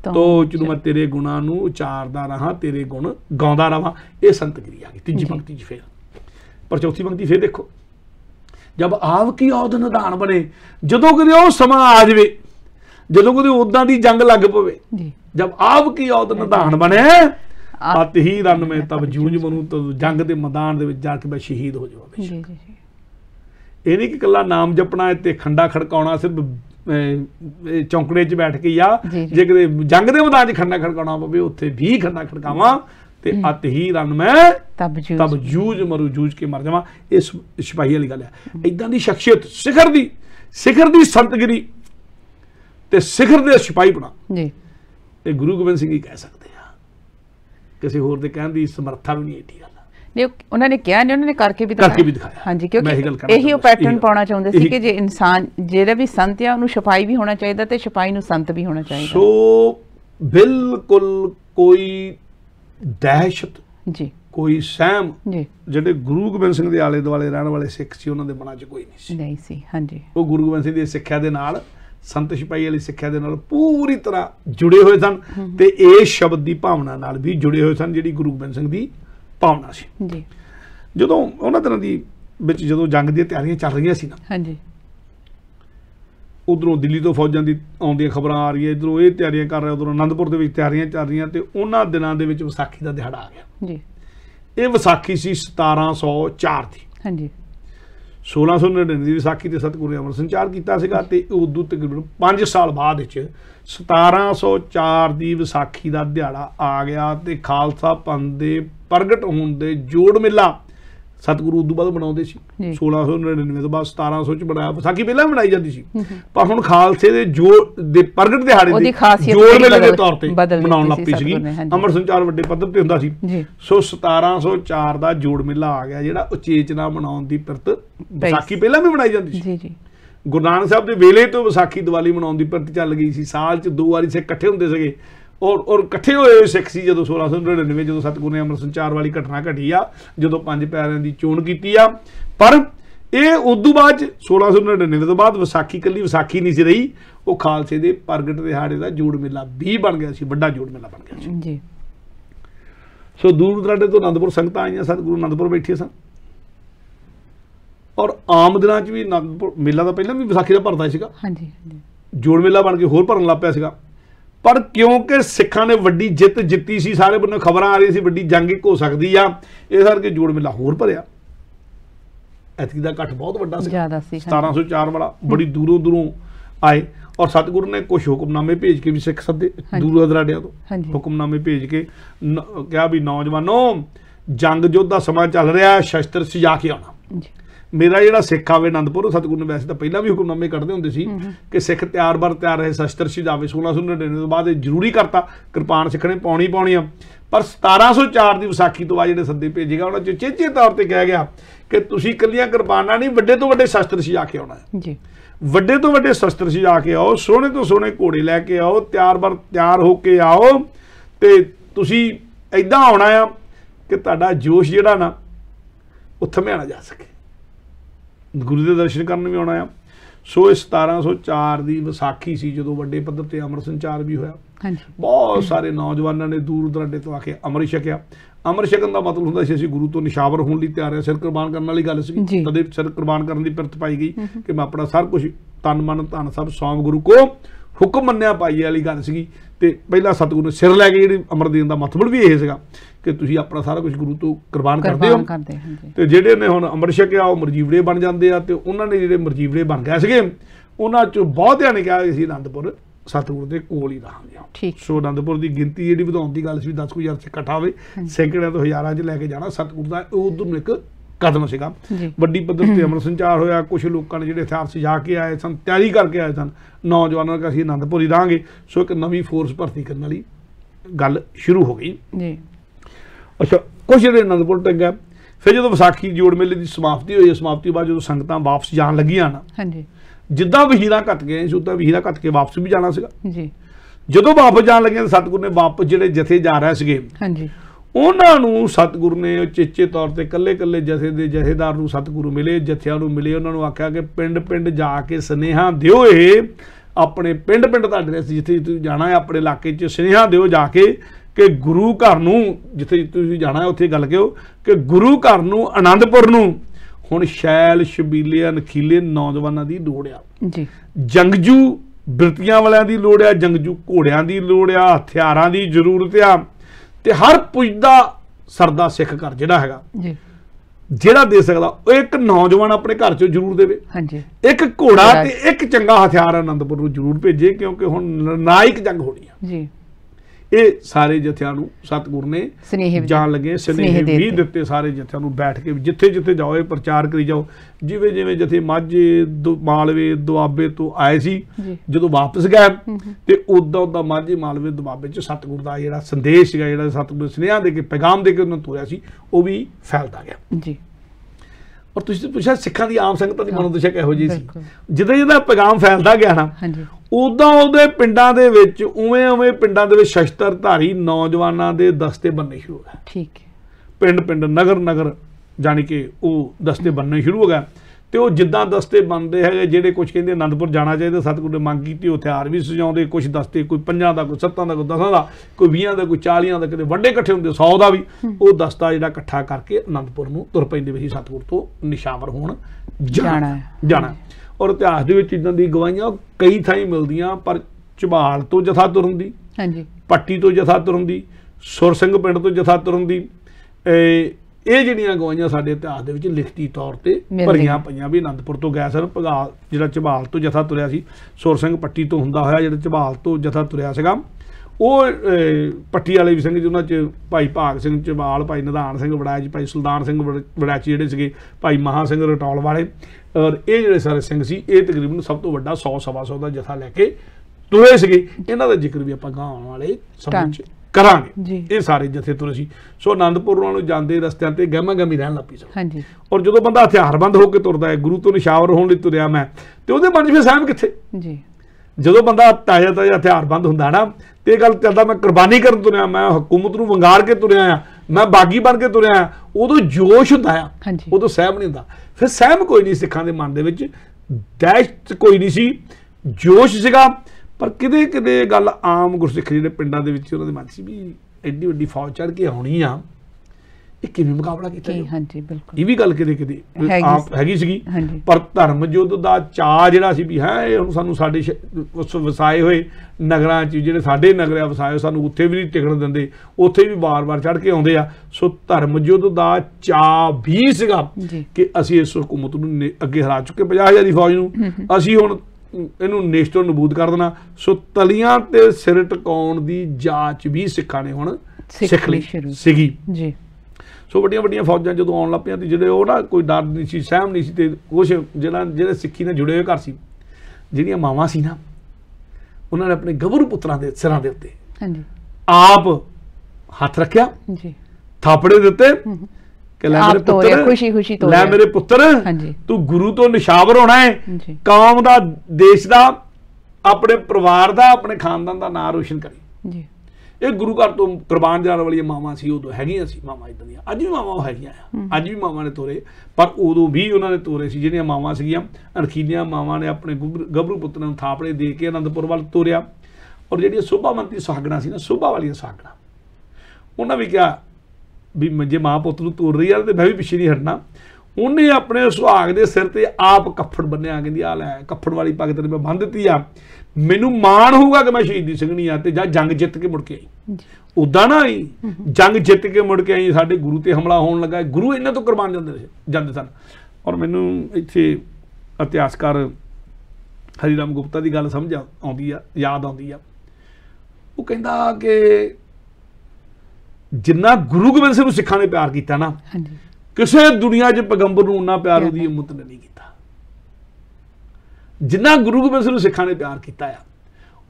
ਤੋਂ ਜਦੋਂ ਮੈਂ ਤੇਰੇ ਗੁਣਾਂ ਨੂੰ ਉਚਾਰਦਾ ਰਹਾ ਤੇਰੇ ਗੁਣ ਗਾਉਂਦਾ ਰਹਾ ਇਹ ਸੰਤ ਕ੍ਰਿਆ ਗਈ ਤੀਜੀ ਜੀ। ਪੰਕਤੀ ਚ ਫੇਰ। ਪਰ ਚੌਥੀ ਪੰਕਤੀ ਫੇਰ ਦੇਖੋ ਜਦ ਆਵ ਕੀ ਔਦ ਨਿਧਾਨ ਬਣੇ ਜਦੋਂ ਕਦੇ ਉਹ ਸਮਾਂ ਆ ਜਾਵੇ ਜਦੋਂ ਕਦੇ ਉਦਾਂ ਦੀ ਜੰਗ ਲੱਗ ਪਵੇ ਜੀ। ਜਦ ਆਵ ਕੀ ਔਦ ਨਿਧਾਨ ਬਣੇ ਅਤ ਹੀ ਰਨ ਮੈਂ ਤਬ ਜੂਝ ਮਨੂ ਤਬ ਜੰਗ ਦੇ ਮੈਦਾਨ ਦੇ ਵਿੱਚ ਜਾ ਕੇ ਮੈਂ ਸ਼ਹੀਦ ਹੋ ਜਾਵਾਂ ਜੀ ਜੀ ਜੀ। ਇਹ ਨਹੀਂ ਕਿ ਇਕੱਲਾ ਨਾਮ ਜਪਣਾ ਹੈ ਤੇ ਖੰਡਾ ਖੜਕਾਉਣਾ ਸਿਰਫ ਚੌਂਕੜੇ 'ਚ ਬੈਠ ਕੇ ਆ ਜੀ, ਕਿਤੇ ਜੰਗ ਦੇ ਮੈਦਾਨ 'ਚ ਖੰਡਾ ਖੜਕਾਉਣਾ ਪਵੇ ਉੱਥੇ ਵੀ ਖੰਡਾ ਖੜਕਾਵਾਂ ਤੇ ਅਤ ਹੀ ਰਨ ਮੈਂ ਤਬ ਜੂ ਤਬ ਜੂਝ ਮਰੂ ਜੂਝ ਕੇ ਮਰ ਜਾਵਾਂ। ਇਹ ਸਿਪਾਹੀ ਵਾਲੀ ਗੱਲ ਹੈ। ਇਦਾਂ ਦੀ ਸ਼ਖਸੀਅਤ ਸਿਖਰ ਦੀ ਸਿਖਰ ਦੀ ਸੰਤਗਿਰੀ ਤੇ ਸਿਖਰ ਦੇ ਸਿਪਾਹੀ ਬਣਾ। ਜੀ। ਇਹ ਗੁਰੂ ਗੋਬਿੰਦ ਸਿੰਘ ਹੀ ਕਹਿ ਸਕਦੇ ਆ। ਕਿਸੇ ਹੋਰ ਦੇ ਕਹਿਣ ਦੀ ਸਮਰੱਥਾ ਵੀ ਨਹੀਂ ਏਡੀ ਗੱਲ। ਉਹ- ਉਹਨਾਂ ਨੇ ਕਿਹਾ ਨਹੀਂ ਉਹਨਾਂ ਨੇ ਕਰਕੇ ਵੀ ਕਰਕੇ ਵੀ ਦਿਖਾਇਆ। ਹਾਂਜੀ ਇਹੀ ਕਿਉਂਕਿ ਇਹੀ ਉਹ ਪੈਟਰਨ ਇਹੀ- ਪਾਉਣਾ ਚਾਹੁੰਦੇ ਸੀ ਇਹੀ- ਕਿ ਜੇ ਇਨਸਾਨ ਜਿਹੜਾ ਵੀ ਸੰਤ ਆ ਉਹਨੂੰ ਸ਼ਫਾਈ ਵੀ ਹੋਣਾ ਚਾਹੀਦਾ ਤੇ ਸ਼ਫਾਈ ਨੂੰ ਸੰਤ ਵੀ ਹੋਣਾ ਚਾਹੀਦਾ। ਸੋ ਬਿਲਕੁਲ ਕੋਈ ਦਹਿਸ਼ਤ ਜੀ। ਕੋਈ ਸਹਿਮ ਜੀ। ਜਿਹੜੇ ਗੁਰੂ ਗੋਬਿੰਦ ਸਿੰਘ ਦੇ ਆਲੇ ਦੁਆਲੇ ਰਹਿਣ ਵਾਲੇ ਸਿੱਖ ਸੀ ਉਹਨਾਂ ਦੇ ਮਨਾਂ 'ਚ ਕੋਈ ਨਹੀਂ ਸੀ। ਨਹੀਂ ਸੀ ਹਾਂਜੀ। ਉਹ ਗੁਰੂ ਗੋਬਿੰਦ ਸਿੰਘ ਦੀ ਸਿੱਖਿਆ ਦੇ ਨਾਲ ਸੰਤ ਸਿਪਾਹੀ ਵਾਲੀ ਸਿੱਖਿਆ ਦੇ ਨਾਲ ਪੂਰੀ ਤਰ੍ਹਾਂ ਜੁੜੇ ਹੋਏ ਸਨ ਤੇ ਇਸ ਸ਼ਬਦ ਦੀ ਭਾਵਨਾ ਨਾਲ ਵੀ ਜੁੜੇ ਹੋਏ ਸਨ ਜਿਹੜੀ ਗੁਰੂ ਗੋਬਿੰਦ ਸਿੰਘ ਦੀ ਭਾਵਨਾ ਸੀ। ਜੀ। ਜਦੋਂ ਉਹਨਾਂ ਦਿਨਾਂ ਦੀ ਵਿੱਚ ਜਦੋਂ ਜੰਗ ਦੀਆਂ ਤਿਆਰੀਆਂ ਚੱਲ ਰਹੀਆਂ ਸੀ ਨਾ ਹਾਂਜੀ। ਉਧਰੋਂ ਦਿੱਲੀ ਤੋਂ ਫੌਜਾਂ ਦੀ ਆਉਂਦੀਆਂ ਖਬਰਾਂ ਆ ਰਹੀਆਂ ਇਧਰੋਂ ਇਹ ਤਿਆਰੀਆਂ ਕਰ ਰਿਹਾ ਉਧਰੋਂ ਅਨੰਦਪੁਰ ਦੇ ਵਿੱਚ ਤਿਆਰੀਆਂ ਚੱਲ ਰਹੀਆਂ ਤੇ ਉਹਨਾਂ ਦਿਨਾਂ ਦੇ ਵਿੱਚ ਵਿਸਾਖੀ ਦਾ ਦਿਹਾੜਾ ਆ ਗਿਆ। ਜੀ। ਇਹ ਵਿਸਾਖੀ ਸੀ 1704 ਦੀ। ਹਾਂਜੀ। 1699 ਦੀ ਵਿਸਾਖੀ ਤੇ ਸਤਿਗੁਰੂ ਨੇ ਅਮਰ ਸੰਚਾਰ ਕੀਤਾ ਸੀਗਾ ਤੇ ਉਦੋਂ ਤਕਰੀਬਨ 5 ਸਾਲ ਬਾਅਦ ਵਿੱਚ 1704 ਦੀ ਵਿਸਾਖੀ ਦਾ ਦਿਹਾੜਾ ਆ ਗਿਆ ਤੇ ਖਾਲਸਾ ਪੰਥ ਦੇ ਪ੍ਰਗਟ ਹੋਣ ਦੇ ਜੋੜ ਮੇਲਾ ਸਤਿਗੁਰੂ ਉਦੋਂ ਬਾਅਦ ਬਣਾਉਂਦੇ ਸੀ। ਜੀ। 1699 ਤੋਂ ਬਾਅਦ 1700 ਚ ਬਣਾਇਆ ਵਿਸਾਖੀ ਪਹਿਲਾਂ ਬਣਾਈ ਜਾਂਦੀ ਸੀ। ਪਰ ਹੁਣ ਖਾਲਸੇ ਦੇ ਜੋੜ ਦੇ ਪ੍ਰਗਟ ਦਿਹਾੜੇ ਦੇ ਜੋੜ ਮੇਲੇ ਦੇ ਤੌਰ ਤੇ ਦਿੱਤੀ ਲੱਗ ਪਈ ਸੀ ਸੀਗੀ। ਅੰਮ੍ਰਿਤ ਸੰਚਾਰ ਵੱਡੇ ਪੱਧਰ ਤੇ ਹੁੰਦਾ ਸੀ। ਜੀ। ਸੋ 1704 ਦਾ ਜੋੜ ਮੇਲਾ ਆ ਗਿਆ ਜਿਹੜਾ ਉਚੇਚਨਾ ਮਨਾਉਣ ਦੀ ਪਿਰਤ ਵਿਸਾਖੀ ਪਹਿਲਾਂ ਵੀ ਮਨਾਈ ਜਾਂਦੀ ਸੀ। ਜੀ ਜੀ। ਗੁਰੂ ਨਾਨਕ ਸਾਹਿਬ ਦੇ ਵੇਲੇ ਤੋਂ ਵਿਸਾਖੀ ਦੀਵਾਲੀ ਮਨਾਉਣ ਦੀ ਪਿਰਤ ਚੱਲ ਗਈ ਸੀ। ਸਾਲ 'ਚ ਦੋ ਵਾਰੀ ਸਿੱਖ ਇਕੱਠੇ ਹੁੰਦੇ ਸੀਗੇ। ਔਰ ਔਰ ਇਕੱਠੇ ਹੋਏ ਹੋਏ ਸਿੱਖ ਸੀ ਜਦੋਂ 1699 ਜਦੋਂ ਸਤਿਗੁਰੂ ਨੇ ਅੰਮ੍ਰਿਤ ਸੰਚਾਰ ਵਾਲੀ ਘਟਨਾ ਘਟੀ ਆ ਜਦੋਂ ਪੰਜ ਪਿਆਰਿਆਂ ਦੀ ਚੋਣ ਕੀਤੀ ਆ। ਪਰ ਇਹ ਉਦੋਂ ਬਾਅਦ 'ਚ 1699 ਤੋਂ ਬਾਅਦ ਵਿਸਾਖੀ ਕੱਲੀ ਵਿਸਾਖੀ ਨਹੀਂ ਸੀ ਰਹੀ। ਉਹ ਖਾਲਸੇ ਦੇ ਪ੍ਰਗਟ ਦਿਹਾੜੇ ਦਾ ਜੋੜ ਮੇਲਾ ਵੀ ਬਣ ਗਿਆ ਸੀ ਵੱਡਾ ਜੋੜ ਮੇਲਾ ਬਣ ਗਿਆ ਸੀ। ਜੀ। ਸੋ ਦੂਰ ਦਰਾਡੇ ਤੋਂ ਆਨੰਦਪੁਰ ਸੰਗਤਾਂ ਆਈਆਂ ਸਤਿਗੁਰੂ ਆਨੰਦਪੁਰ ਬੈਠੇ ਸਨ। ਔਰ ਆਮ ਦਿਨਾਂ 'ਚ ਵੀ ਆਨੰਦਪੁਰ ਮੇਲਾ ਤਾਂ ਪਹਿਲਾਂ ਵੀ ਵਿਸਾਖੀ ਦਾ ਭਰਦਾ ਸੀਗਾ। ਹਾਂਜੀ ਹਾਂਜੀ। ਜੋੜ ਮੇਲਾ ਬਣ ਕੇ ਹੋਰ ਭਰਨ ਲੱਗ ਪਿਆ ਸੀਗਾ। ਪਰ ਕਿਉਂਕਿ ਸਿੱਖਾਂ ਨੇ ਵੱਡੀ ਜਿੱਤ ਜਿੱਤੀ ਸੀ ਸਾਰੇ ਬੰਨੇ ਖਬਰਾਂ ਆ ਰਹੀਆਂ ਸੀ ਵੱਡੀ ਜੰਗ ਇੱਕ ਹੋ ਸਕਦੀ ਆ ਇਸ ਕਰਕੇ ਜੋੜ ਮੇਲਾ ਹੋਰ ਭਰਿਆ ਐਤਕੀ ਦਾ ਇਕੱਠ ਬਹੁਤ ਵੱਡਾ ਸੀ ਜ਼ਿਆਦਾ ਸੀ ਹਾਂਜੀ। 1704 ਵਾਲਾ ਬੜੀ ਦੂਰੋਂ ਦੂਰੋਂ ਆਏ ਔਰ ਸਤਿਗੁਰੂ ਨੇ ਕੁਝ ਹੁਕਮਨਾਮੇ ਭੇਜ ਕੇ ਵੀ ਸਿੱਖ ਸੱਦੇ। ਦੂਰੋਂ ਦਰਾਡਿਆਂ ਤੋਂ। ਹੁਕਮਨਾਮੇ ਭੇਜ ਕੇ ਕਿਹਾ ਵੀ ਨੌਜਵਾਨੋ ਜੰਗ ਯੁੱਧ ਦਾ ਸਮਾਂ ਚੱਲ ਰਿਹਾ ਸ਼ਸਤਰ ਸਜਾ ਕੇ ਆਉਣਾ ਮੇਰਾ ਜਿਹੜਾ ਸਿੱਖ ਆਵੇ ਆਨੰਦਪੁਰ ਸਤਿਗੁਰੂ ਨੇ ਵੈਸੇ ਤਾਂ ਪਹਿਲਾਂ ਵੀ ਹੁਕਮਨਾਮੇ ਕੱਢਦੇ ਹੁੰਦੇ ਸੀ ਕਿ ਸਿੱਖ ਤਿਆਰ ਬਰ ਤਿਆਰ ਰਹੇ ਸ਼ਸਤਰ ਸਿਜਾਵੇ 1699 ਤੋਂ ਬਾਅਦ ਇਹ ਜ਼ਰੂਰੀ ਕਰਤਾ ਕਿਰਪਾਨ ਸਿੱਖਣੇ ਪਾਉਣੀ ਪਾਉਣੀ ਆ। ਪਰ 1704 ਦੀ ਵਿਸਾਖੀ ਤੋਂ ਬਾਅਦ ਜਿਹੜੇ ਸੱਦੇ ਭੇਜੇਗਾ ਉਹਨਾਂ ਚ ਚੇਚੇ ਤੌਰ ਤੇ ਕਿਹਾ ਗਿਆ ਕਿ ਤੁਸੀਂ ਕੱਲੀਆਂ ਕਿਰਪਾਨਾਂ ਨਹੀਂ ਵੱਡੇ ਤੋਂ ਵੱਡੇ ਸ਼ਸਤਰ ਸਿਜਾ ਕੇ ਆਉਣਾ ਹੈ। ਜੀ। ਵੱਡੇ ਤੋਂ ਵੱਡੇ ਸ਼ਸਤਰ ਸਿਜਾ ਕੇ ਆਓ ਸੋਹਣੇ ਤੋਂ ਸੋਹਣੇ ਘੋੜੇ ਲੈ ਕੇ ਆਓ ਤਿਆਰ ਬਰ ਤਿਆਰ ਹੋ ਕੇ ਆਓ ਤੇ ਤੁਸੀਂ ਐਦਾਂ ਆਉਣਾ ਆ ਕਿ ਤੁਹਾਡਾ ਜੋਸ਼ ਜਿਹੜਾ ਨਾ ਉਹ ਥੰਮਿਆ ਨਾ ਜਾ ਸਕੇ। ਗੁਰੂ ਦੇ ਦਰਸ਼ਨ ਕਰਨ ਵੀ ਆਉਣਾ ਆ। ਸੋ ਇਹ 1704 ਦੀ ਵਿਸਾਖੀ ਸੀ ਜਦੋਂ ਵੱਡੇ ਪੱਧਰ ਤੇ ਅੰਮ੍ਰਿਤ ਸੰਚਾਰ ਵੀ ਹੋਇਆ। ਹਾਂਜੀ। ਬਹੁਤ ਸਾਰੇ ਨੌਜਵਾਨਾਂ ਨੇ ਦੂਰ ਦਰਾਡੇ ਤੋਂ ਆ ਕੇ ਅੰਮ੍ਰਿਤ ਛਕਿਆ। ਅੰਮ੍ਰਿਤ ਛਕਣ ਦਾ ਮਤਲਬ ਹੁੰਦਾ ਸੀ ਅਸੀਂ ਗੁਰੂ ਤੋਂ ਨਿਸ਼ਾਵਰ ਹੋਣ ਲਈ ਤਿਆਰ ਹਾਂ ਸਿਰ ਕੁਰਬਾਨ ਕਰਨ ਵਾਲੀ ਗੱਲ ਸੀ। ਤਦੇ ਸਿਰ ਕੁਰਬਾਨ ਕਰਨ ਦੀ ਪਿਰਤ ਪਾਈ ਗਈ ਕਿ ਮੈਂ ਆਪਣਾ ਸਭ ਕੁਝ ਤਨ ਮਨ ਧਨ ਸਭ ਸੌਂਪ ਗੁਰੂ ਕੋ ਹੁਕਮ ਮੰਨਿਆ ਪਾਈ ਵਾਲੀ ਗੱਲ ਸੀਗੀ ਤੇ ਪਹਿਲਾਂ ਸਤਿਗੁਰੂ ਨੇ ਸਿਰ ਲੈ ਕੇ ਜਿਹੜੀ ਅੰਮ੍ਰਿਤ ਦੇਣ ਦਾ ਮਤਲਬ ਵੀ ਇਹ ਸੀਗਾ ਕਿ ਤੁਸੀਂ ਆਪਣਾ ਸਾਰਾ ਕੁਝ ਗੁਰੂ ਤੋਂ ਕੁਰਬਾਨ ਕਰਦੇ ਹੋ। ਤੇ ਜਿਹੜੇ ਨੇ ਹੁਣ ਅੰਮ੍ਰਿਤ ਛਕਿਆ ਉਹ ਮਰਜੀਵੜੇ ਬਣ ਜਾਂਦੇ ਆ ਤੇ ਉਹਨਾਂ ਨੇ ਜਿਹੜੇ ਮਰਜੀਵੜੇ ਬਣ ਗਏ ਸੀਗੇ ਉਹਨਾਂ ਚੋਂ ਬਹੁਤਿਆਂ ਨੇ ਕਿਹਾ ਕਿ ਅਸੀਂ ਆਨੰਦਪੁਰ ਸਤਿਗੁਰੂ ਦੇ ਕੋਲ ਹੀ ਰਹਾਂਗੇ ਸੋ ਆਨੰਦਪੁਰ ਦੀ ਗਿਣਤੀ ਜਿਹੜੀ ਵਧਾਉਣ ਦੀ ਗੱਲ ਸੀ 10 ਕੁ ਹਜ਼ਾਰ ਸੇ ਇਕੱਠਾ ਹੋਵੇ ਸੈਂਕੜਿਆਂ ਤੋਂ ਹਜ਼ਾਰਾਂ 'ਚ ਲੈ ਕੇ ਜਾਣਾ ਸਤਿਗੁਰੂ ਦਾ ਨੂੰ ਇੱਕ ਕਦਮ ਸੀਗਾ। ਵੱਡੀ ਪੱਧਰ ਤੇ ਅਮਰ ਸੰਚਾਰ ਹੋਇਆ ਕੁਝ ਲੋਕਾਂ ਨੇ ਜਿਹੜੇ ਹਥਿਆਰ ਸਜਾ ਕੇ ਆਏ ਸਨ ਤਿਆਰੀ ਕਰਕੇ ਆਏ ਸਨ ਨੌਜਵਾਨਾਂ ਨੇ ਅਸੀਂ ਆਨੰਦਪੁਰ ਹੀ ਰਹਾਂਗੇ ਸੋ ਇੱਕ ਨਵੀਂ ਫੋਰਸ ਭਰਤੀ ਕਰਨ ਵਾਲੀ ਗੱਲ ਸ਼ੁਰੂ ਹੋ ਗਈ। ਜੀ। ਅੱਛਾ ਕੁਝ ਜਿਹੜੇ ਅਨੰਦਪੁਰ ਤੱਕ ਗਏ ਫਿਰ ਜਦੋਂ ਵਿਸਾਖੀ ਜੋੜ ਮੇਲੇ ਦੀ ਸਮਾਪਤੀ ਹੋਈ ਸਮਾਪਤੀ ਬਾਅਦ ਜਦੋਂ ਸੰਗਤਾਂ ਵਾਪਸ ਜਾਣ ਲੱਗੀਆਂ ਨਾ ਹਾਂਜੀ। ਜਿੱਦਾਂ ਵਹੀਰਾਂ ਘੱਟ ਗਏ ਸੀ ਉਦਾਂ ਵਹੀਰਾਂ ਘੱਟ ਕੇ ਵਾਪਸ ਵੀ ਜਾਣਾ ਸੀਗਾ। ਜੀ। ਜਦੋਂ ਵਾਪਸ ਜਾਣ ਲੱਗੇ ਤਾਂ ਸਤਿਗੁਰੂ ਨੇ ਵਾਪਸ ਜਿਹੜੇ ਜਥੇ ਜਾ ਰਹੇ ਸੀਗੇ ਹਾਂਜੀ। ਉਹਨਾਂ ਨੂੰ ਸਤਿਗੁਰੂ ਨੇ ਚੇਚੇ ਤੌਰ ਤੇ ਕੱਲੇ-ਕੱਲੇ ਜਥੇ ਦੇ ਜਥੇਦਾਰ ਨੂੰ ਸਤਿਗੁਰੂ ਮਿਲੇ ਜਥਿਆਂ ਨੂੰ ਮਿਲੇ ਉਹਨਾਂ ਨੂੰ ਆਖਿਆ ਕਿ ਪਿੰਡ-ਪਿੰਡ ਜਾ ਕੇ ਸਨੇਹਾ ਦਿਓ ਇਹ। ਆਪਣੇ ਪਿੰਡ-ਪਿੰਡ ਤੁਹਾਡੇ ਨੇ ਜਿੱਥੇ ਤੁਸੀਂ ਜਾਣਾ ਹੈ ਆਪਣੇ ਇਲਾਕੇ 'ਚ ਸਨੇਹਾ ਦਿਓ ਜਾ ਕੇ ਕਿ ਗੁਰੂ ਘਰ ਨੂੰ ਜਿੱਥੇ ਤੁਸੀਂ ਜਾਣਾ ਹੈ ਉੱਥੇ ਗੱਲ ਕਿਓ ਕਿ ਗੁਰੂ ਘਰ ਨੂੰ ਆਨੰਦਪੁਰ ਨੂੰ। ਹੁਣ ਸ਼ੈਲ ਸ਼ਬੀਲੇ ਨਖੀਲੇ ਨੌਜਵਾਨਾਂ ਦੀ ਲੋੜ ਆ। ਜੀ। ਜੰਗਜੂ ਬਿਰਤੀਆਂ ਵਾਲਿਆਂ ਦੀ ਲੋੜ ਆ ਜੰਗਜੂ ਘੋੜਿਆਂ ਦੀ ਲੋੜ ਆ ਹਥਿਆਰਾਂ ਦੀ ਜ਼ਰੂਰਤ ਆ। ਤੇ ਹਰ ਪੁੱਜਦਾ ਸਰਦਾ ਸਿੱਖ ਘਰ ਜਿਹੜਾ ਹੈਗਾ। ਜੀ। ਜਿਹੜਾ ਦੇ ਸਕਦਾ ਉਹ ਇੱਕ ਨੌਜਵਾਨ ਆਪਣੇ ਘਰ ਚੋਂ ਜ਼ਰੂਰ ਦੇਵੇ। ਹਾਂਜੀ। ਇੱਕ ਘੋੜਾ। ਤੇ ਇੱਕ ਚੰਗਾ ਹਥਿਆਰ ਆਨੰਦਪੁਰ ਨੂੰ ਜ਼ਰੂਰ ਭੇਜੇ ਕਿਉਂਕਿ ਹੁਣ ਨਿਰਣਾਇਕ ਜੰਗ ਹੋਣੀ ਆ। ਜੀ। ਇਹ ਸਾਰੇ ਜਥਿਆਂ ਨੂੰ ਸਤਿਗੁਰ ਨੇ ਜਾਣ ਲੱਗੇ ਸਨੇਹ ਵੀ ਦਿੱਤੇ। ਸਾਰੇ ਜਥਿਆਂ ਨੂੰ ਬੈਠ ਕੇ ਜਿੱਥੇ ਜਿੱਥੇ ਜਾਓ ਇਹ ਪ੍ਰਚਾਰ ਕਰੀ ਜਾਓ। ਜਿਵੇਂ ਜਿਵੇਂ ਜਥੇ ਮਾਝੇ ਮਾਲਵੇ ਦੁਆਬੇ ਤੋਂ ਆਏ ਸੀ ਜਦੋਂ ਵਾਪਸ ਗਏ ਤੇ ਉਦਾਂ ਉਦਾਂ ਮਾਝੇ ਮਾਲਵੇ ਦੁਆਬੇ ਚ ਸਤਿਗੁਰ ਦਾ ਜਿਹੜਾ ਸੰਦੇਸ਼ ਸੀਗਾ ਜਿਹੜਾ ਸਤਿਗੁਰ ਸੁਨੇਹਾ ਦੇ ਕੇ ਪੈਗਾਮ ਦੇ ਕੇ ਉਹਨਾਂ ਤੋਰਿਆ ਸੀ ਉਹ ਵੀ ਫੈਲਦਾ ਗਿਆ। ਜੀ। ਔਰ ਤੁਸੀਂ ਪੁੱਛਿਆ ਸਿੱਖਾਂ ਦੀ ਆਮ ਸੰਗਤਾਂ ਦੀ ਮਨੋਦਸ਼ਾ ਕਿਹੋ ਜਿਹੀ ਸੀ। ਜਿੱਦਾਂ ਜਿੱਦਾਂ ਪੈਗਾਮ ਫੈਲਦਾ ਗਿਆ ਨਾ ਉਦਾਂ ਉਹਦੇ ਪਿੰਡਾਂ ਦੇ ਵਿੱਚ ਉਵੇਂ ਉਵੇਂ ਪਿੰਡਾਂ ਦੇ ਵਿੱਚ ਸ਼ਸਤਰਧਾਰੀ ਨੌਜਵਾਨਾਂ ਦੇ ਦਸਤੇ ਬੰਨੇ ਸ਼ੁਰੂ ਹੋ ਗਏ। ਠੀਕ ਹੈ। ਪਿੰਡ ਪਿੰਡ ਨਗਰ ਨਗਰ ਜਾਣੀ ਕਿ ਉਹ ਦਸਤੇ ਬੰਨੇ ਸ਼ੁਰੂ ਹੋ ਗਏ। ਤੇ ਉਹ ਜਿੱਦਾਂ ਦਸਤੇ ਬਣਦੇ ਹੈਗੇ ਜਿਹੜੇ ਕੁਝ ਕਹਿੰਦੇ ਆਨੰਦਪੁਰ ਜਾਣਾ ਚਾਹੀਦਾ ਸਤਿਗੁਰੂ ਨੇ ਮੰਗ ਕੀਤੀ ਹਥਿਆਰ ਵੀ ਸਜਾਉਂਦੇ ਕੁਝ ਦਸਤੇ ਕੋਈ ਪੰਜਾਂ ਦਾ ਕੋਈ ਸੱਤਾਂ ਦਾ ਕੋਈ ਦਸਾਂ ਦਾ ਕੋਈ 20 ਦਾ ਕੋਈ 40 ਦਾ ਕਿਤੇ ਵੱਡੇ ਇਕੱਠੇ ਹੁੰਦੇ 100 ਦਾ ਵੀ ਉਹ ਦਸਤਾ ਜਿਹੜਾ ਇਕੱਠਾ ਕਰਕੇ ਆਨੰਦਪੁਰ ਨੂੰ ਤੁਰ ਪੈਂਦੇ ਵੀ ਸਤਿਗੁਰ ਤੋਂ ਨਿਸ਼ਾਵਰ ਹੋਣ ਜਾਣਾ। ਜਾਣਾ ਔਰ ਇਤਿਹਾਸ ਦੇ ਵਿੱਚ ਇਦਾਂ ਦੀ ਗਵਾਹੀਆਂ ਕਈ ਥਾਈਂ ਮਿਲਦੀਆਂ ਪਰ ਝਬਾਲ ਤੋਂ ਜਥਾ ਤੁਰਨ ਦੀ ਹਾਂਜੀ ਪੱਟੀ ਤੋਂ ਜਥਾ ਤੁਰਨ ਦੀ ਸੁਰ ਸਿੰਘ ਪਿੰਡ ਤੋਂ ਜਥਾ ਤੁਰਨ ਦੀ ਇਹ ਇਹ ਜਿਹੜੀਆਂ ਗਵਾਹੀਆਂ ਸਾਡੇ ਇਤਿਹਾਸ ਦੇ ਵਿੱਚ ਲਿਖਤੀ ਤੌਰ ਤੇ। ਭਰੀਆਂ ਪਈਆਂ ਵੀ ਆਨੰਦਪੁਰ ਤੋਂ ਗਏ ਸਨ ਭਗਾਲ ਜਿਹੜਾ ਝਬਾਲ ਤੋਂ ਜਥਾ ਤੁਰਿਆ ਸੀ ਸੁਰ ਸਿੰਘ ਪੱਟੀ ਤੋਂ ਹੁੰਦਾ ਹੋਇਆ ਜਿਹੜਾ ਝਬਾਲ ਤੋਂ ਜਥਾ ਤੁਰਿਆ ਸੀਗਾ ਉਹ ਪੱਟੀ ਵਾਲੇ ਵੀ ਸਿੰਘ ਜੀ ਉਹਨਾਂ ਚ ਭਾਈ ਭਾਗ ਸਿੰਘ ਚਬਾਲ ਭਾਈ ਨਿਧਾਨ ਸਿੰਘ ਵੜਾਚ ਭਾਈ ਸੁਲਤਾਨ ਸਿੰਘ ਵੜ- ਵੜਾਚੀ ਜਿਹੜੇ ਸੀਗੇ ਭਾਈ ਮਹਾ ਸਿੰਘ ਰਟੌਲ ਵਾਲੇ। ਔਰ ਇਹ ਜਿਹੜੇ ਸਾਰੇ ਸਿੰਘ ਸੀ ਇਹ ਤਕਰੀਬਨ ਸਭ ਤੋਂ ਵੱਡਾ 100 ਸਵਾ ਸੌ ਦਾ ਜਥਾ ਲੈ ਕੇ ਤੁਰੇ ਸੀਗੇ। ਇਹਨਾਂ ਦਾ ਜ਼ਿਕਰ ਵੀ ਆਪਾਂ ਗਾਉਣ ਵਾਲੇ ਸਮੇਂ ਚ ਕਰਾਂਗੇ। ਇਹ ਸਾਰੇ ਜਥੇ ਤੁਰੇ ਸੀ। ਸੋ ਆਨੰਦਪੁਰ ਨੂੰ ਜਾਂਦੇ ਰਸਤਿਆਂ ਤੇ ਗਹਿਮਾ ਗਹਿਮੀ ਰਹਿਣ ਲੱਗ ਪਈ ਸਨ ਹਾਂਜੀ। ਔਰ ਜਦੋਂ ਬੰਦਾ ਹਥਿਆਰਬੰਦ ਹੋ ਕੇ ਤੁਰਦਾ ਹੈ ਗੁਰੂ ਤੋਂ ਨਿਸ਼ਾਵਰ ਹੋਣ ਲਈ ਤੁਰਿਆ ਮੈਂ ਤੇ ਉਹਦੇ ਮਨ 'ਚ ਫਿਰ ਸਹਿਮ ਕਿੱਥੇ? ਜੀ। ਜਦੋਂ ਬੰਦਾ ਤਾਜ਼ਾ ਤਾਜ਼ਾ ਹਥਿਆਰਬੰਦ ਹੁੰਦਾ ਨਾ ਤੇ ਇਹ ਗੱਲ ਚੱਲਦਾ ਮੈਂ ਕੁਰਬਾਨੀ ਕਰਨ ਤੁਰਿਆ ਮੈਂ ਹਕੂਮਤ ਨੂੰ ਵੰਗਾਰ ਕੇ ਤੁਰਿਆ ਆ ਮੈਂ ਬਾਗੀ ਬਣ ਕੇ ਤੁਰਿਆ ਆ ਉਦੋਂ ਜੋਸ਼ ਹੁੰਦਾ ਆ। ਉਦੋਂ ਸਹਿਮ ਨਹੀਂ ਹੁੰਦਾ ਫਿਰ ਸਹਿਮ ਕੋਈ ਨਹੀਂ ਸਿੱਖਾਂ ਦੇ ਮਨ ਦੇ ਵਿੱਚ ਦਹਿਸ਼ਤ ਕੋਈ ਨਹੀਂ ਸੀ ਜੋਸ਼ ਸੀਗਾ ਪਰ ਕਿਤੇ ਕਿਤੇ ਗੱਲ ਆਮ ਗੁਰਸਿੱਖ ਜਿਹੜੇ ਪਿੰਡਾਂ ਦੇ ਵਿੱਚ ਉਹਨਾਂ ਦੇ ਮਨ ਸੀ ਵੀ ਐਡੀ ਵੱਡੀ ਫੌਜ ਚੜ ਕੇ ਆਉਣੀ ਆ ਇਹ ਕਿਵੇਂ ਮੁਕਾਬਲਾ ਕੀਤਾ ਜਾਊ? ਹਾਂਜੀ ਬਿਲਕੁਲ ਇਹ ਵੀ ਗੱਲ ਕਿਤੇ ਕਿਤੇ ਆਪ। ਹੈਗੀ ਸੀਗੀ। ਪਰ ਧਰਮ ਯੁੱਧ ਦਾ ਚਾਹ ਜਿਹੜਾ ਸੀ ਵੀ ਹੈ ਇਹ ਹੁਣ ਸਾਨੂੰ ਸਾਡੇ ਉਸ ਵਸਾਏ ਹੋਏ ਨਗਰਾਂ 'ਚ ਜਿਹੜੇ ਸਾਡੇ ਨਗਰ ਆ ਵਸਾਏ ਸਾਨੂੰ ਉੱਥੇ ਵੀ ਨਹੀਂ ਟਿਕਣ ਦਿੰਦੇ ਉੱਥੇ ਵੀ ਵਾਰ-ਵਾਰ ਚੜ ਕੇ ਆਉਂਦੇ ਆ ਸੋ ਧਰਮ ਯੁੱਧ ਦਾ ਚਾਹ ਵੀ ਸੀਗਾ ਜੀ। ਕਿ ਅਸੀਂ ਇਸ ਹਕੂਮਤ ਨੂੰ ਅੱਗੇ ਹਰਾ ਚੁੱਕੇ 50000 ਦੀ ਫੌਜ ਨੂੰ ਅਸੀਂ ਹੁਣ ਇਹਨੂੰ ਨੇਸ਼ਟੋ ਨਬੂਦ ਕਰ ਦੇਣਾ ਸੋ ਤਲੀਆਂ ਤੇ ਸਿਰ ਟਿਕਾਉਣ ਦੀ ਜਾਂਚ ਵੀ ਸਿੱਖਾਂ ਨੇ ਹੁਣ ਸਿੱਖ ਲਈ। ਸੀਗੀ ਜੀ ਸੋ ਵੱਡੀਆਂ ਵੱਡੀਆਂ ਫੌਜਾਂ ਜਦੋਂ ਆਉਣ ਲੱਗ ਪਈਆਂ ਤੇ ਜਿਹੜੇ ਉਹ ਨਾ ਕੋਈ ਡਰ ਨਹੀਂ ਸੀ ਸਹਿਮ ਨਹੀਂ ਸੀ ਤੇ ਕੁਛ ਜਿਹੜਾ ਜਿਹੜੇ ਸਿੱਖੀ ਨਾਲ ਜੁੜੇ ਹੋਏ ਘਰ ਸੀ ਜਿਹੜੀਆਂ ਮਾਵਾਂ ਸੀ ਨਾ ਉਹਨਾਂ ਨੇ ਆਪਣੇ ਗੱਭਰੂ ਪੁੱਤਰਾਂ ਦੇ ਸਿਰਾਂ ਦੇ ਉੱਤੇ ਹਾਂਜੀ ਆਪ ਹੱਥ ਰੱਖਿਆ ਜੀ ਥਾਪੜੇ ਦਿੱਤੇ ਕਿ ਲੈ ਆਪ ਮੇਰੇ ਪੁੱਤਰ ਖੁਸ਼ੀ-ਖੁਸ਼ੀ ਲੈ ਤੋਰਿਆ। ਮੇਰੇ ਪੁੱਤਰ ਹਾਂਜੀ। ਤੂੰ ਗੁਰੂ ਤੋਂ ਨਿਸ਼ਾਵਰ ਹੋਣਾ ਹੈ ਜੀ। ਕੌਮ ਦਾ ਦੇਸ਼ ਦਾ ਆਪਣੇ ਪਰਿਵਾਰ ਦਾ ਆਪਣੇ ਖਾਨਦਾਨ ਦਾ ਨਾਂ ਰੋਸ਼ਨ ਕਰੀ ਜੀ ਇਹ ਗੁਰੂ ਘਰ ਤੋਂ ਕੁਰਬਾਨ ਜਾਣ ਵਾਲੀਆਂ ਮਾਵਾਂ ਸੀ ਉਦੋਂ ਹੈਗੀਆਂ ਸੀ ਮਾਵਾਂ ਇਦਾਂ ਦੀਆਂ। ਅੱਜ ਵੀ ਮਾਵਾਂ ਉਹ ਹੈਗੀਆਂ ਆ। ਅੱਜ ਵੀ ਮਾਵਾਂ ਨੇ ਤੋਰੇ ਪਰ ਉਦੋਂ ਵੀ ਉਹਨਾਂ ਨੇ ਤੋਰੇ ਸੀ ਜਿਹੜੀਆਂ ਮਾਵਾਂ ਸੀਗੀਆਂ। ਅਣਖੀਲੀਆਂ ਮਾਵਾਂ ਨੇ ਆਪਣੇ ਗੱਭਰੂ ਪੁੱਤਰਾਂ ਨੂੰ ਥਾਪੜੇ ਦੇ ਕੇ ਆਨੰਦਪੁਰ ਵੱਲ ਤੋਰਿਆ। ਔਰ ਜਿਹੜੀਆਂ ਸੋਭਾਵੰਤੀ ਸੁਹਾਗਣਾ ਸੀ ਨਾ ਸੋਭਾ ਵਾਲੀਆਂ ਸੁਹਾਗਣਾ ਉਹਨਾਂ ਵੀ ਕਿਹਾ ਵੀ ਜੇ ਮਾਂ ਪੁੱਤ ਨੂੰ ਤੋਰ ਰਹੀ ਆ ਤੇ ਮੈਂ ਵੀ ਪਿੱਛੇ ਨਹੀਂ ਹਟਣਾ। ਉਹਨੇ ਆਪਣੇ ਸੁਹਾਗ ਦੇ ਸਿਰ ਤੇ ਆਪ ਕੱਫੜ ਬੰਨਿਆ, ਕਹਿੰਦੀ ਆ ਲੈ, ਕੱਫੜ ਵਾਲੀ ਪੱਗ ਤੇਰੇ ਮੈਂ ਬੰਨ ਦਿੱਤੀ ਆ। ਮੈਨੂੰ ਮਾਣ ਹੋਊਗਾ ਕਿ ਮੈਂ ਸ਼ਹੀਦੀ ਸਿੰਘਣੀ ਆ ਤੇ ਜਾਂ ਜੰਗ ਜਿੱਤ ਕੇ ਮੁੜ ਕੇ ਆਈ। ਜੀ ਉਦਾਂ ਨਾ ਆਈ, ਜੰਗ ਜਿੱਤ ਕੇ ਮੁੜ ਕੇ ਆਈ, ਸਾਡੇ ਗੁਰੂ ਤੇ ਹਮਲਾ ਹੋਣ ਲੱਗਾ ਗੁਰੂ ਇਹਨਾਂ ਤੋਂ ਕੁਰਬਾਨ ਜਾਂਦੇ ਜਾਂਦੇ ਸਨ। ਔਰ ਮੈਨੂੰ ਇੱਥੇ ਇਤਿਹਾਸਕਾਰ ਹਰੀਰਾਮ ਗੁਪਤਾ ਦੀ ਗੱਲ ਸਮਝ ਆਉਂਦੀ ਆ, ਯਾਦ ਆਉਂਦੀ ਆ। ਉਹ ਕਹਿੰਦਾ ਕਿ ਜਿੰਨਾ ਗੁਰੂ ਗੋਬਿੰਦ ਸਿੰਘ ਨੂੰ ਸਿੱਖਾਂ ਨੇ ਪਿਆਰ ਕੀਤਾ ਨਾ, ਹਾਂਜੀ। ਕਿਸੇ ਦੁਨੀਆ 'ਚ ਪੈਗੰਬਰ ਨੂੰ ਉਨਾ ਪਿਆਰ ਉਹਦੀ ਉਮਤ ਨੇ ਨਹੀਂ ਕੀਤਾ। ਜਿੰਨਾ ਗੁਰੂ ਗੋਬਿੰਦ ਸਿੰਘ ਨੂੰ ਸਿੱਖਾਂ ਨੇ ਪਿਆਰ ਕੀਤਾ ਆ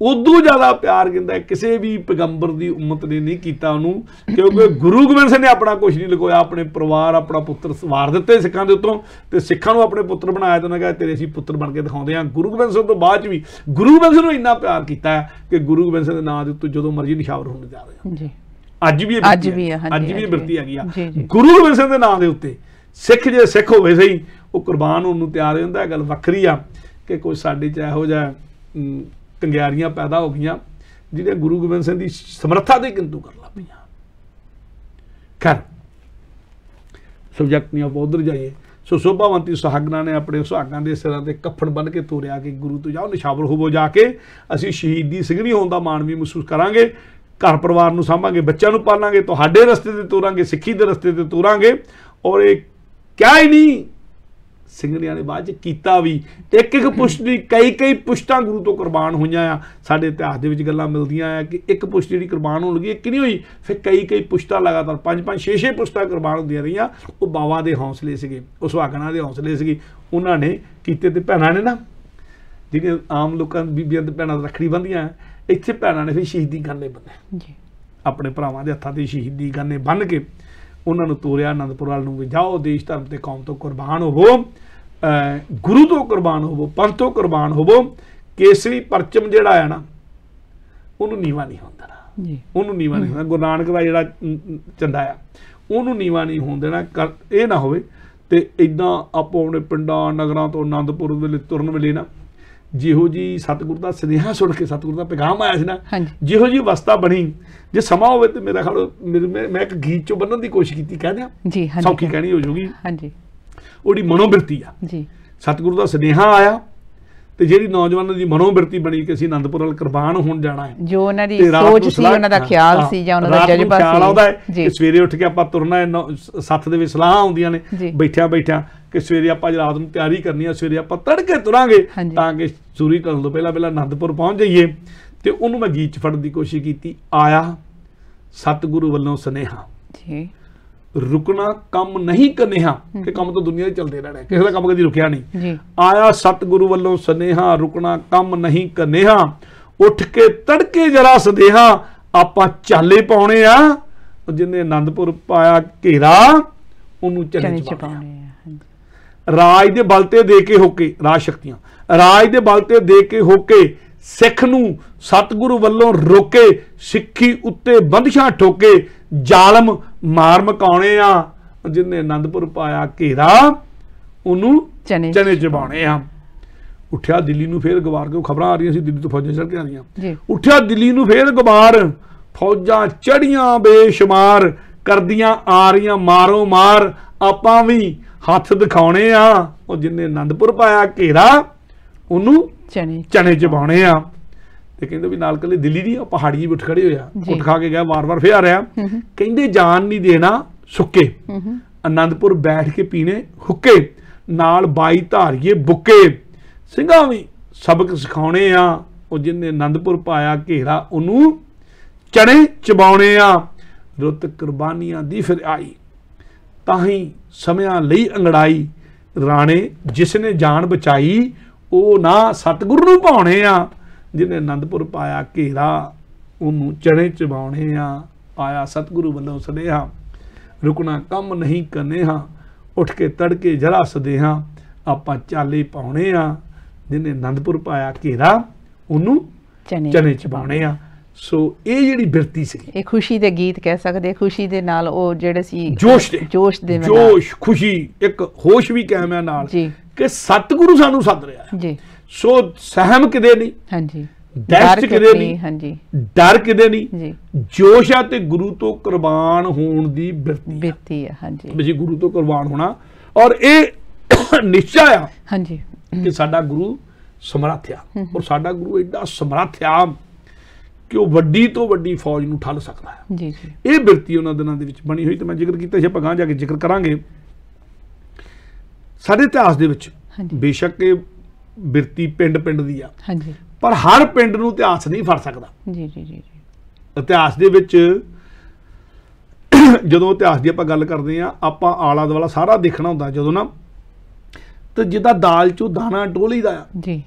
ਉਦੋਂ ਜ਼ਿਆਦਾ ਪਿਆਰ ਕਹਿੰਦਾ ਕਿਸੇ ਵੀ ਪੈਗੰਬਰ ਦੀ ਉਮਤ ਨੇ ਨਹੀਂ ਕੀਤਾ ਉਹਨੂੰ ਕਿਉਂਕਿ ਗੁਰੂ ਗੋਬਿੰਦ ਸਿੰਘ ਨੇ ਆਪਣਾ ਕੁਝ ਨਹੀਂ ਲਗੋਇਆ ਆਪਣੇ ਪਰਿਵਾਰ ਆਪਣਾ ਪੁੱਤਰ ਸਵਾਰ ਦਿੱਤੇ ਸਿੱਖਾਂ ਦੇ ਉੱਤੋਂ ਤੇ ਸਿੱਖਾਂ ਨੂੰ ਆਪਣੇ ਪੁੱਤਰ ਬਣਾਇਆ ਤੇ ਉਹਨਾਂ ਕਹਿੰਦਾ ਤੇਰੇ ਅਸੀਂ ਪੁੱਤਰ ਬਣ ਕੇ ਦਿਖਾਉਂਦੇ ਹਾਂ। ਗੁਰੂ ਗੋਬਿੰਦ ਸਿੰਘ ਤੋਂ ਬਾਅਦ 'ਚ ਵੀ ਗੁਰੂ ਗੋਬਿੰਦ ਸਿੰਘ ਨੂੰ ਇੰਨਾ ਪਿਆਰ ਕੀਤਾ ਕਿ ਗੁਰੂ ਗੋਬਿੰਦ ਸਿੰਘ ਦੇ ਨਾਂ ਦੇ ਉੱਤੇ ਜਦੋਂ ਮਰਜ਼ੀ ਨਿਸ਼ਾਵਰ ਹੋਣ ਜਾ ਰਹੇ ਆ ਜੀ ਅੱਜ ਵੀ ਇਹ ਅੱਜ ਵੀ ਅੱਜ ਵੀ ਇਹ ਅੱਜ ਬਿਰਤੀ ਵੀ। ਹੈਗੀ ਆ। ਗੁਰੂ ਗੋਬਿੰਦ ਸਿੰਘ ਦੇ ਨਾਂ ਦੇ ਉੱਤੇ ਸਿੱਖ ਜੇ ਸਿੱਖ ਹੋਵੇ ਸਹੀ ਉਹ ਕੁਰਬਾਨ ਹੋਣ ਨੂੰ ਤਿਆਰ ਹੋ। ਜਾਂਦਾ ਇਹ ਗੱਲ ਵੱਖਰੀ ਆ ਕਿ ਕੋਈ ਸਾਡੇ ਚ ਇਹੋ ਜਿਹਾ ਕੰਗਿਆਰੀਆਂ ਪੈਦਾ ਹੋ ਗਈਆਂ ਜਿਹੜੀਆਂ ਗੁਰੂ ਗੋਬਿੰਦ ਸਿੰਘ ਦੀ ਸਮਰੱਥਾ ਦੇ ਕਿੰਤੂ ਕਰਨ ਲੱਗ ਪਈਆਂ। ਖੈਰ ਸਬਜੈਕਟ ਨਹੀਂ ਆਪਾਂ ਉਧਰ ਜਾਈਏ। ਸੋ ਸੋਭਾਵੰਤੀ ਸੁਹਾਗਣਾ ਨੇ ਆਪਣੇ ਸੁਹਾਗਾਂ ਦੇ ਸਿਰਾਂ ਤੇ ਕੱਫਣ ਬੰਨ ਕੇ ਤੋਰਿਆ ਕਿ ਗੁਰੂ ਤੋਂ ਜਾਓ ਨਿਸ਼ਾਵਰ ਹੋਵੋ ਜਾ ਕੇ। ਅਸੀਂ ਸ਼ਹੀਦੀ ਸਿੰਘਣੀ ਹੋਣ ਦਾ ਮਾਣ ਵੀ ਮਹਿਸੂਸ ਕਰਾਂਗੇ। ਘਰ ਪਰਿਵਾਰ ਨੂੰ ਸਾਂਭਾਂਗੇ, ਬੱਚਿਆਂ ਨੂੰ ਪਾਲਾਂਗੇ, ਤੁਹਾਡੇ ਰਸਤੇ ਤੇ ਤੋਰਾਂਗੇ, ਸਿੱਖੀ ਦੇ ਰਸਤੇ ਤੇ ਤੋਰਾਂਗੇ। ਔਰ ਇਹ ਕਿਆ ਹੀ ਨਹੀਂ ਸਿੰਘਣੀਆਂ ਨੇ ਬਾਅਦ ਚ ਕੀਤਾ ਵੀ। ਇੱਕ ਇੱਕ ਪੁਸ਼ਤ ਦੀ ਕਈ ਕਈ ਪੁਸ਼ਤਾਂ ਗੁਰੂ ਤੋਂ ਕੁਰਬਾਨ ਹੋਈਆਂ ਆ। ਸਾਡੇ ਇਤਿਹਾਸ ਦੇ ਵਿੱਚ ਗੱਲਾਂ ਮਿਲਦੀਆਂ ਆ ਕਿ ਇੱਕ ਪੁਸ਼ਤ ਜਿਹੜੀ ਕੁਰਬਾਨ ਹੋਣ ਲੱਗੀ, ਇੱਕ ਨਹੀਂ ਹੋਈ। ਫਿਰ ਕਈ ਕਈ ਪੁਸ਼ਤਾਂ ਲਗਾਤਾਰ ਪੰਜ ਪੰਜ, ਛੇ ਛੇ ਪੁਸ਼ਤਾਂ ਕੁਰਬਾਨ ਹੁੰਦੀਆਂ ਰਹੀਆਂ। ਉਹ ਬਾਵਾ ਦੇ ਹੌਸਲੇ ਸੀਗੇ ਉਹ ਸੁਹਾਗਣਾ ਦੇ ਹੌਸਲੇ ਸੀਗੇ। ਉਹਨਾਂ ਨੇ ਕੀਤੇ ਤੇ ਭੈਣਾਂ ਨੇ ਨਾ, ਜਿਹੜੀਆਂ ਆਮ ਲੋਕਾਂ, ਬੀਬੀਆਂ ਤੇ ਭੈਣਾਂ ਰੱਖੜੀ ਬੰਦੀਆਂ ਇੱਥੇ ਭੈਣਾਂ ਨੇ ਫਿਰ ਸ਼ਹੀਦੀ ਗਾਨੇ ਬੰਨੇ। ਜੀ। ਆਪਣੇ ਭਰਾਵਾਂ ਦੇ ਹੱਥਾਂ ਤੇ ਸ਼ਹੀਦੀ ਗਾਨੇ ਬੰਨ ਕੇ ਉਹਨਾਂ ਨੂੰ ਤੋਰਿਆ ਆਨੰਦਪੁਰ ਵੱਲ ਨੂੰ ਵੀ ਜਾਓ ਦੇਸ਼ ਧਰਮ ਤੇ ਕੌਮ ਤੋਂ ਕੁਰਬਾਨ ਹੋਵੋ ਗੁਰੂ ਤੋਂ ਕੁਰਬਾਨ ਹੋਵੋ ਪੰਥ ਤੋਂ ਕੁਰਬਾਨ ਹੋਵੋ ਕੇਸਰੀ ਪਰਚਮ ਜਿਹੜਾ ਆ ਨਾ ਉਹਨੂੰ ਨੀਵਾ ਨਹੀਂ ਹੁੰਦਾ ਜੀ। ਉਹਨੂੰ ਨੀਵਾ ਨਹੀਂ ਹੁੰਦਾ ਗੁਰੂ ਨਾਨਕ ਦਾ ਜਿਹੜਾ ਝੰਡਾ ਆ ਉਹਨੂੰ ਨੀਵਾ ਨਹੀਂ ਹੋਣ ਦੇਣਾ। ਇਹ ਨਾ ਹੋਵੇ ਤੇ ਇਦਾਂ ਆਪੋ ਆਪਣੇ ਪਿੰਡਾਂ ਨਗਰਾਂ ਤੋਂ ਆਨੰਦਪੁਰ ਵੇਲੇ ਤੁਰਨ ਵੇਲੇ ਨਾ ਜਿਹੋ ਜੀ ਸਤਿਗੁਰ ਦਾ ਸੁਨੇਹਾ ਸੁਣ ਕੇ ਸਤਿਗੁਰ ਦਾ ਪੈਗਾਮ ਆਇਆ ਸੀ ਨਾ ਜਿਹੋ ਜੀ ਅਵਸਥਾ ਬਣੀ ਜੇ ਸਮਾਂ ਹੋਵੇ ਤੇ ਮੇਰਾ ਖਿਆਲ ਮੈਂ ਇੱਕ ਗੀਤ ਚੋਂ ਬੰਨਣ ਦੀ ਕੋਸ਼ਿਸ਼ ਕੀਤੀ ਕਹਿ ਦਿਆਂ। ਜੀ ਹਾਂਜੀ। ਸੌਖੀ ਕਹਿਣੀ ਹੋ ਜੂਗੀ। ਹਾਂਜੀ। ਉਹਦੀ ਮਨੋਬਿਰਤੀ ਆ। ਜੀ। ਸਤਿਗੁਰੂ ਦਾ ਸੁਨੇਹਾ ਆਇਆ ਤੇ ਜਿਹੜੀ ਨੌਜਵਾਨਾਂ ਦੀ ਮਨੋਬਿਰਤੀ ਬਣੀ ਕਿ ਅਸੀਂ ਆਨੰਦਪੁਰ ਵੱਲ ਕੁਰਬਾਨ ਹੋਣ ਜਾਣਾ ਹੈ ਜੋ ਉਹਨਾਂ ਦੀ ਸੋਚ ਸੀ ਉਹਨਾਂ ਦਾ ਖਿਆਲ ਸੀ ਜਾਂ ਉਹਨਾਂ ਦਾ ਜਜ਼ਬਾ ਸੀ। ਖਿਆਲ ਆਉਂਦਾ ਹੈ ਜੀ। ਕਿ ਸਵੇਰੇ ਉੱਠ ਕੇ ਆਪਾਂ ਤੁਰਨਾ ਹੈ ਨੌ- ਸ- ਸੱਤ ਦੇ ਵਿੱਚ ਸਲਾਹਾਂ ਆਉਂਦੀਆਂ ਨੇ। ਬੈਠਿਆਂ ਬੈਠਿਆਂ ਕਿ ਸਵੇਰੇ ਆਪਾਂ ਰਾਤ ਨੂੰ ਤਿਆਰੀ ਕਰਨੀ ਹੈ ਸਵੇਰੇ ਆਪਾਂ ਤੜਕੇ ਤੁਰਾਂਗੇ। ਤਾਂ ਕਿ ਸੂਰਜ ਢਲਣ ਤੋਂ ਪਹਿਲਾਂ ਪਹਿਲਾਂ ਆਨੰਦਪੁਰ ਪਹੁੰਚ ਜਾਈਏ। ਤੇ ਉਹਨੂੰ ਮੈਂ ਗੀਤ ਚ ਫੜਨ ਦੀ ਕੋਸ਼ਿਸ਼ ਕੀਤੀ। ਆਇਆ ਸਤਿਗੁਰੂ ਵੱਲੋਂ ਸੁਨੇਹਾ। ਜੀ। ਰੁਕਣਾ ਕੰਮ ਨਹੀਂ ਕਰਨੇਹਾ। ਕਿ ਕੰਮ ਤਾਂ ਦੁਨੀਆ 'ਚ ਚੱਲਦੇ ਰਹਿਣਾ ਕਿਸੇ ਦਾ ਕੰਮ ਕਦੀ ਰੁਕਿਆ ਨਹੀਂ। ਆਇਆ ਸਤਿਗੁਰੂ ਵੱਲੋਂ ਸੁਨੇਹਾ ਰੁਕਣਾ ਕੰਮ ਨਹੀਂ ਕਰਨੇਹਾ। ਉੱਠ ਕੇ ਤੜਕੇ ਜਰਾ ਸਦੇਹਾ ਆਪਾਂ ਚਾਲੇ ਪਾਉਣੇ ਆ। ਉਹ ਜਿਹਨੇ ਆਨੰਦਪੁਰ ਪਾਇਆ ਘੇਰਾ ਉਹਨੂੰ ਚਨੇ ਚ ਪਾਉਣੇ ਆ। ਆ। ਰਾਜ ਦੇ ਬਲ ਤੇ ਦੇ ਕੇ ਹੋ ਕੇ ਰਾਜ ਸ਼ਕਤੀਆਂ ਰਾਜ ਦੇ ਬਲ ਤੇ ਦੇ ਕੇ ਹੋ ਕੇ ਸਿੱਖ ਨੂੰ ਸਤਿਗੁਰੂ ਵੱਲੋਂ ਰੋਕੇ ਸਿੱਖੀ ਉੱਤੇ ਬੰਦਸ਼ਾਂ ਠੋਕੇ ਜ਼ਾਲਮ ਮਾਰ ਮਕਾਉਣੇ ਆ ਜਿਨੇ ਆਨੰਦਪੁਰ ਪਾਇਆ ਘੇਰਾ ਉਹਨੂੰ ਚਨੇ ਚਬਾਉਣੇ ਆ। ਉੱਠਿਆ ਦਿੱਲੀ ਨੂੰ ਫੇਰ ਗਵਾਰ ਕੇ ਖਬਰਾਂ ਆ ਰਹੀਆਂ ਸੀ ਦਿੱਲੀ ਤੋਂ ਫੌਜਾਂ ਚੜ ਕੇ ਆ ਰਹੀਆਂ। ਉੱਠਿਆ ਦਿੱਲੀ ਨੂੰ ਫੇਰ ਗਵਾਰ ਫੌਜਾਂ ਚੜੀਆਂ ਬੇਸ਼ੁਮਾਰ ਕਰਦੀਆਂ ਆ ਰਹੀਆਂ ਮਾਰੋ ਮਾਰ ਆਪਾਂ ਵੀ ਹੱਥ ਦਿਖਾਉਣੇ ਆ। ਉਹ ਜਿੰਨੇ ਆਨੰਦਪੁਰ ਪਾਇਆ ਘੇਰਾ ਉਹਨੂੰ ਚਨੇ ਚਨੇ ਚਬਾਉਣੇ ਆ। ਤੇ ਕਹਿੰਦੇ ਵੀ ਨਾਲ ਕੱਲੇ ਦਿੱਲੀ ਦੀ ਪਹਾੜੀ ਉੱਠ ਖੜੇ ਹੋਇਆ ਜੀ। ਉੱਠ ਖਾ ਕੇ ਗਿਆ ਵਾਰ-ਵਾਰ ਫੇਰ ਆ ਰਿਹਾ। ਕਹਿੰਦੇ ਜਾਨ ਨਹੀਂ ਦੇਣਾ ਸੁੱਕੇ। ਆਨੰਦਪੁਰ ਬੈਠ ਕੇ ਪੀਣੇ ਹੁੱਕੇ। ਨਾਲ ਬਾਈ ਧਾਰੀਏ ਬੁੱਕੇ। ਸਿੰਘਾਂ ਵੀ ਸਬਕ ਸਿਖਾਉਣੇ ਆ। ਉਹ ਜਿੰਨੇ ਆਨੰਦਪੁਰ ਪਾਇਆ ਘੇਰਾ ਉਹਨੂੰ ਚਣੇ ਚਬਾਉਣੇ ਆ। ਰੁੱਤ ਕੁਰਬਾਨੀਆਂ ਦੀ ਫਿਰ ਆਈ। ਤਾਂ ਹੀ ਸਮਿਆਂ ਲਈ ਅੰਗੜਾਈ। ਰਾਣੇ ਜਿਸ ਨੇ ਜਾਨ ਬਚਾਈ ਉਹ ਨਾ ਸਤਿਗੁਰੂ ਨੂੰ ਪਾਉਣੇ ਆ। ਜਿਹਨੇ ਆਨੰਦਪੁਰ ਪਾਇਆ ਘੇਰਾ ਉਹਨੂੰ ਚਣੇ ਚਬਾਉਣੇ ਆ। ਆਇਆ ਸਤਿਗੁਰੂ ਵੱਲੋਂ ਸੁਨੇਹਾ ਰੁਕਣਾ ਕੰਮ ਨਹੀਂ ਕਰਨੇ ਹਾਂ। ਉੱਠ ਕੇ ਤੜਕੇ ਜਰਾ ਸਦੇਹਾਂ ਆਪਾਂ ਚਾਲੇ ਪਾਉਣੇ ਆ। ਜਿਹਨੇ ਆਨੰਦਪੁਰ ਪਾਇਆ ਘੇਰਾ ਉਹਨੂੰ ਚਨੇ ਚਬਾਉਣੇ ਆ। ਸੋ ਇਹ ਜਿਹੜੀ ਬਿਰਤੀ ਸੀ ਇਹ ਖੁਸ਼ੀ ਦੇ ਗੀਤ ਕਹਿ ਸਕਦੇ ਖੁਸ਼ੀ ਦੇ ਨਾਲ ਉਹ ਜਿਹੜੇ ਸੀ ਜੋਸ਼ ਦੇ ਜੋਸ਼ ਦੇ ਨਾਲ। ਜੋਸ਼ ਖੁਸ਼ੀ ਇੱਕ ਹੋਸ਼ ਵੀ ਕਾਇਮ ਹੈ ਨਾਲ ਜੀ। ਕਿ ਸਤਿਗੁਰੂ ਸਾਨੂੰ ਸੱਦ ਰਿਹਾ ਹੈ। ਜੀ। ਸੋ ਸਹਿਮ ਕਿਤੇ ਨਹੀਂ ਹਾਂਜੀ। ਦਹਿਸ਼ਤ ਕਿਤੇ ਨਹੀਂ ਹਾਂਜੀ। ਡਰ ਕਿਤੇ ਨਹੀਂ ਜੀ। ਜੋਸ਼ ਆ ਤੇ ਗੁਰੂ ਤੋਂ ਕੁਰਬਾਨ ਹੋਣ ਦੀ ਬਿਰਤੀ ਬਿਰਤੀ ਹੈ ਹਾਂਜੀ। ਵੀ ਗੁਰੂ ਤੋਂ ਕੁਰਬਾਨ ਹੋਣਾ ਔਰ ਇਹ [coughs] ਨਿਸ਼ਚਾ ਆ ਹਾਂਜੀ। ਕਿ ਸਾਡਾ ਗੁਰੂ ਸਮਰੱਥ ਆ ਔਰ ਸਾਡਾ ਗੁਰੂ ਐਡਾ ਸਮਰੱਥ ਆ ਕਿ ਉਹ ਵੱਡੀ ਤੋਂ ਵੱਡੀ ਫੌਜ ਨੂੰ ਠੱਲ ਸਕਦਾ ਹੈ। ਜੀ ਜੀ। ਇਹ ਬਿਰਤੀ ਉਹਨਾਂ ਦਿਨਾਂ ਦੇ ਵਿੱਚ ਬਣੀ ਹੋਈ ਤੇ ਮੈਂ ਜ਼ਿਕਰ ਕੀਤਾ ਸੀ ਆਪਾਂ ਗਾਂ ਜਾ ਕੇ ਜ਼ਿਕਰ ਕਰਾਂਗੇ। ਸਾਡੇ ਇਤਿਹਾਸ ਦੇ ਵਿੱਚ ਬੇਸ਼ੱਕ ਇਹ ਬਿਰਤੀ ਪਿੰਡ ਪਿੰਡ ਦੀ ਆ। ਹਾਂਜੀ। ਪਰ ਹਰ ਪਿੰਡ ਨੂੰ ਇਤਿਹਾਸ ਨਹੀਂ ਫੜ ਸਕਦਾ। ਜੀ ਜੀ ਜੀ ਜੀ। ਇਤਿਹਾਸ ਦੇ ਵਿੱਚ ਜਦੋਂ ਇਤਿਹਾਸ ਦੀ ਆਪਾਂ ਗੱਲ ਕਰਦੇ ਆ ਆਪਾਂ ਆਲਾ ਦੁਆਲਾ ਸਾਰਾ ਦੇਖਣਾ ਹੁੰਦਾ ਜਦੋਂ ਨਾ ਤੇ ਜਿੱਦਾਂ ਦਾਲ ਚੋਂ ਦਾਣਾ ਟੋਲੀਦਾ ਆ। ਜੀ।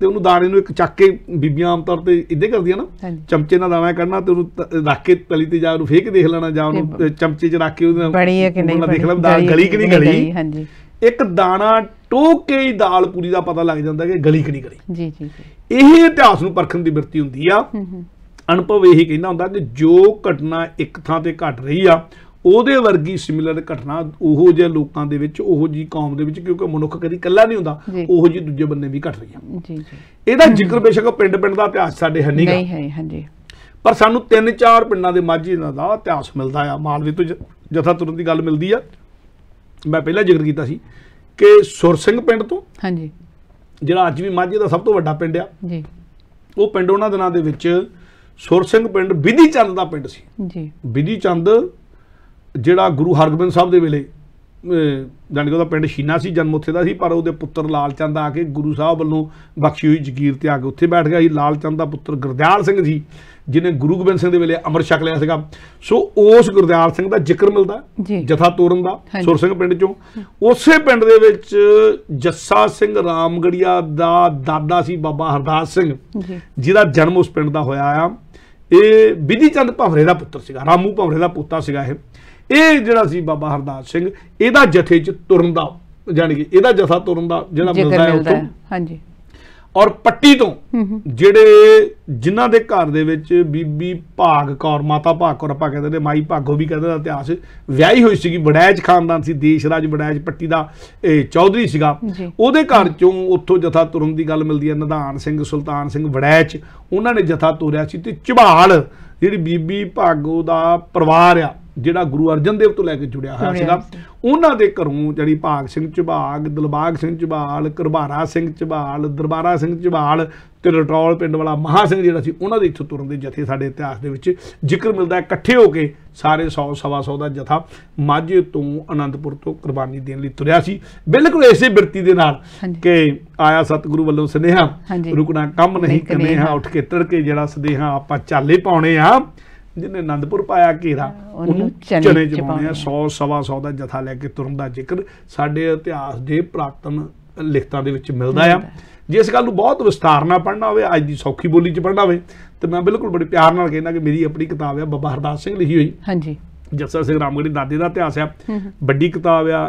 ਤੇ ਉਹਨੂੰ ਦਾਣੇ ਨੂੰ ਇੱਕ ਚੱਕ ਕੇ ਬੀਬੀਆਂ ਆਮ ਤੌਰ ਤੇ ਇੱਦਾਂ ਕਰਦੀਆਂ ਨਾ। ਚਮਚੇ ਨਾਲ ਦਾਣਾ ਕੱਢਣਾ ਤੇ ਉਹਨੂੰ ਰੱਖ ਕੇ ਤਲੀ ਤੇ ਜਾ ਉਹਨੂੰ ਫੇਕ ਦੇਖ ਲੈਣਾ ਜਾਂ ਉਹਨੂੰ ਚਮਚੇ 'ਚ ਰੱਖ ਕੇ ਉਹਦੇ ਨਾਲ ਬਣੀ ਹੈ ਕਿ ਨਹੀਂ ਉਹਨੂੰ ਦੇਖ ਲੈਣਾ। ਦਾਲ ਗਲੀ ਕਿ ਨਹੀਂ ਗਲੀ? ਹਾਂਜੀ। ਇੱਕ ਦਾਣਾ ਟੋਕ ਕੇ ਹੀ ਦਾਲ ਪੂਰੀ ਦਾ ਪਤਾ ਲੱਗ ਜਾਂਦਾ ਕਿ ਗਲੀ ਕਿ ਨਹੀਂ ਗਲੀ। ਜੀ ਜੀ ਜੀ। ਇਹ ਇਤਿਹਾਸ ਨੂੰ ਪਰਖਣ ਦੀ ਬਿਰਤੀ ਹੁੰਦੀ ਆ। ਹੂੰ ਹੂੰ। ਅਨੁਭਵ ਇਹੀ ਕਹਿੰਦਾ ਹੁੰਦਾ ਕਿ ਜੋ ਘਟਨਾ ਇੱਕ ਥਾਂ ਤੇ ਘਟ ਰਹੀ ਆ ਉਹਦੇ ਵਰਗੀ ਸਿਮਿਲਰ ਘਟਨਾ ਉਹੋ ਜਿਹੇ ਲੋਕਾਂ ਦੇ ਵਿੱਚ ਉਹੋ ਜੀ ਕੌਮ ਦੇ ਵਿੱਚ ਕਿਉਂਕਿ ਮਨੁੱਖ ਕਦੀ ਇਕੱਲਾ ਨਹੀਂ ਹੁੰਦਾ। ਉਹੋ ਜੀ ਦੂਜੇ ਬੰਨੇ ਵੀ ਘਟ ਰਹੀ ਆ ਜੀ ਜੀ। ਇਹਦਾ ਜ਼ਿਕਰ ਬੇਸ਼ੱਕ ਪਿੰਡ ਪਿੰਡ ਦਾ ਇਤਿਹਾਸ ਸਾਡੇ ਹੈ ਨਹੀਂਗਾ ਨਹੀਂ ਹੈ ਹਾਂਜੀ। ਪਰ ਸਾਨੂੰ ਤਿੰਨ ਚਾਰ ਪਿੰਡਾਂ ਦੇ ਮਾਝੀ ਦਾ ਇਤਿਹਾਸ ਮਿਲਦਾ ਆ। ਮਾਲਵੇ ਤੋਂ ਜਥਾ ਤੁਰਨ ਦੀ ਗੱਲ ਮਿਲਦੀ ਆ। ਮੈਂ ਪਹਿਲਾਂ ਜ਼ਿਕਰ ਕੀਤਾ ਸੀ ਕਿ ਸੁਰ ਸਿੰਘ ਪਿੰਡ ਤੋਂ ਹਾਂਜੀ। ਜਿਹੜਾ ਅੱਜ ਵੀ ਮਾਝੇ ਦਾ ਸਭ ਤੋਂ ਵੱਡਾ ਪਿੰਡ ਆ ਜੀ। ਉਹ ਪਿੰਡ ਉਹਨਾਂ ਦਿਨਾਂ ਦੇ ਵਿੱਚ ਸੁਰ ਸਿੰਘ ਪਿੰਡ ਵਿਧੀ ਚੰਦ ਦਾ ਪਿੰਡ ਸੀ। ਜੀ। ਵਿਧੀ ਚੰਦ ਜਿਹੜਾ ਗੁਰੂ ਹਰਗੋਬਿੰਦ ਸਾਹਿਬ ਦੇ ਵੇਲੇ ਅਹ, ਜਾਣੀ ਕਿ ਉਹਦਾ ਪਿੰਡ ਸ਼ੀਨਾ ਸੀ ਜਨਮ ਉੱਥੇ ਦਾ ਸੀ ਪਰ ਉਹਦੇ ਪੁੱਤਰ ਲਾਲ ਚੰਦ ਆ ਕੇ ਗੁਰੂ ਸਾਹਿਬ ਵੱਲੋਂ ਬਖਸ਼ੀ ਹੋਈ ਜ਼ਗੀਰ ਤੇ ਆ ਕੇ ਉੱਥੇ ਬੈਠ ਗਿਆ ਸੀ। ਲਾਲ ਚੰਦ ਦਾ ਪੁੱਤਰ ਗੁਰਦਿਆਲ ਸਿੰਘ ਸੀ ਜਿਹਨੇ ਗੁਰੂ ਗੋਬਿੰਦ ਸਿੰਘ ਦੇ ਵੇਲੇ ਅੰਮ੍ਰਿਤ ਛਕ ਲਿਆ ਸੀਗਾ। ਸੋ ਉਸ ਗੁਰਦਿਆਲ ਸਿੰਘ ਦਾ ਜ਼ਿਕਰ ਮਿਲਦਾ ਜੀ। ਜਥਾ ਤੋਰਨ ਦਾ। ਸੁਰ ਸਿੰਘ ਪਿੰਡ ਚੋਂ। ਉਸੇ ਪਿੰਡ ਦੇ ਵਿੱਚ ਜੱਸਾ ਸਿੰਘ ਰਾਮਗੜੀਆ ਦਾ ਦਾਦਾ ਸੀ ਬਾਬਾ ਹਰਦਾਸ ਸਿੰਘ ਜੀ। ਜਿਹਦਾ ਜਨਮ ਉਸ ਪਿੰਡ ਦਾ ਹੋਇਆ ਆ। ਇਹ ਵਿਧੀ ਚੰਦ ਭਵਰੇ ਦਾ ਪੁੱਤਰ ਸੀਗਾ ਰਾਮੂ ਭਵਰੇ ਦਾ ਪੁੱਤਾ ਸੀਗਾ ਇਹ। ਇਹ ਜਿਹੜਾ ਸੀ ਬਾਬਾ ਹਰਦਾਸ ਸਿੰਘ ਇਹਦਾ ਜਥੇ ਚ ਤੁਰਨ ਦਾ ਜਾਣੀ ਕਿ ਇਹਦਾ ਜਥਾ ਤੁਰਨ ਦਾ ਜਿਹੜਾ ਮਿਲਦਾ ਹੈ ਉੱਥੋਂ। ਹਾਂਜੀ। ਔਰ ਪੱਟੀ ਤੋਂ ਜਿਹੜੇ ਜਿਨ੍ਹਾਂ ਦੇ ਘਰ ਦੇ ਵਿੱਚ ਬੀਬੀ ਭਾਗ ਕੌਰ ਮਾਤਾ ਭਾਗ ਕੌਰ ਆਪਾਂ ਕਹਿੰਦੇ ਨੇ ਮਾਈ ਭਾਗੋ ਵੀ ਕਹਿੰਦੇ ਦਾ ਇਤਿਹਾਸ ਵਿਆਹੀ ਹੋਈ ਸੀਗੀ ਵੜੈਚ ਖਾਨਦਾਨ ਸੀ ਦੇਸ਼ਰਾਜ ਵੜੈਚ ਪੱਟੀ ਦਾ ਇਹ ਚੌਧਰੀ ਸੀਗਾ। ਉਹਦੇ ਘਰ ਚੋਂ ਉੱਥੋਂ ਜਥਾ ਤੁਰਨ ਦੀ ਗੱਲ ਮਿਲਦੀ ਹੈ ਨਿਧਾਨ ਸਿੰਘ ਸੁਲਤਾਨ ਸਿੰਘ ਵੜੈਚ ਉਹਨਾਂ ਨੇ ਜਥਾ ਤੋਰਿਆ ਸੀ ਤੇ ਝਬਾਲ ਜਿਹੜੀ ਬੀਬੀ ਭਾਗੋ ਦਾ ਪਰਿਵਾਰ ਆ ਜਿਹੜਾ ਗੁਰੂ ਅਰਜਨ ਦੇਵ ਤੋਂ ਲੈ ਕੇ ਜੁੜਿਆ ਹੋਇਆ ਸੀਗਾ। ਉਹਨਾਂ ਦੇ ਘਰੋਂ ਜਿਹੜੀ ਭਾਗ ਸਿੰਘ ਝਬਾਗ ਦਿਲਬਾਗ ਸਿੰਘ ਝਬਾਲ ਕਰਬਾਰਾ ਸਿੰਘ ਝਬਾਲ ਦਰਬਾਰਾ ਸਿੰਘ ਝਬਾਲ ਤੇ ਰਟੌਲ ਪਿੰਡ ਵਾਲਾ ਮਹਾ ਸਿੰਘ ਜਿਹੜਾ ਸੀ ਉਹਨਾਂ ਦੇ ਇੱਥੋਂ ਤੁਰਨ ਦੇ ਜਥੇ ਸਾਡੇ ਇਤਿਹਾਸ ਦੇ ਵਿੱਚ ਜ਼ਿਕਰ ਮਿਲਦਾ ਹੈ ਇਕੱਠੇ ਹੋ ਕੇ ਸਾਰੇ 100 ਸਵਾ 100 ਦਾ ਜਥਾ ਮਾਝੇ ਤੋਂ ਆਨੰਦਪੁਰ ਤੋਂ ਕੁਰਬਾਨੀ ਦੇਣ ਲਈ ਤੁਰਿਆ ਸੀ ਬਿਲਕੁਲ ਇਸੇ ਬਿਰਤੀ ਦੇ ਨਾਲ। ਕਿ ਆਇਆ ਸਤਿਗੁਰੂ ਵੱਲੋਂ ਸੁਨੇਹਾ। ਰੁਕਣਾ ਕੰਮ ਨਹੀਂ ਨਹੀਂ ਕਨੇਹਾ ਕਨੇਹਾ। ਉੱਠ ਕੇ ਤੜਕੇ ਜਿਹੜਾ ਸਦੇਹਾ ਆਪਾਂ ਚਾਲੇ ਪਾਉਣੇ ਆ ਜਿਹਨੇ ਆਨੰਦਪੁਰ ਪਾਇਆ ਘੇਰਾ ਉਹਨੂੰ ਚਨੇ ਚਪਾਉਣੇ ਆ ਪਾਉਣੇ 100 ਸਵਾ 100 ਦਾ ਜਥਾ ਲੈ ਕੇ ਤੁਰਨ ਦਾ ਜ਼ਿਕਰ ਸਾਡੇ ਇਤਿਹਾਸ ਦੇ ਪ੍ਰਾਤਨ ਲਿਖਤਾਂ ਦੇ ਵਿੱਚ ਮਿਲਦਾ ਆ। ਜੇ ਇਸ ਗੱਲ ਨੂੰ ਬਹੁਤ ਵਿਸਤਾਰ ਨਾਲ ਪੜ੍ਹਨਾ ਹੋਵੇ ਅੱਜ ਦੀ ਸੌਖੀ ਬੋਲੀ 'ਚ ਪੜ੍ਹਨਾ ਹੋਵੇ ਤੇ ਮੈਂ ਬਿਲਕੁਲ ਬੜੇ ਪਿਆਰ ਨਾਲ ਕਹਿੰਦਾ ਕਿ ਮੇਰੀ ਆਪਣੀ ਕਿਤਾਬ ਆ ਬਾਬਾ ਹਰਦਾਸ ਸਿੰਘ ਲਿਖੀ ਹੋਈ। ਹਾਂਜੀ। ਜੱਸਾ ਸਿੰਘ ਰਾਮਗੜੀ ਦਾਦੇ ਦਾ ਇਤਿਹਾਸ ਆ। ਵੱਡੀ ਕਿਤਾਬ ਆ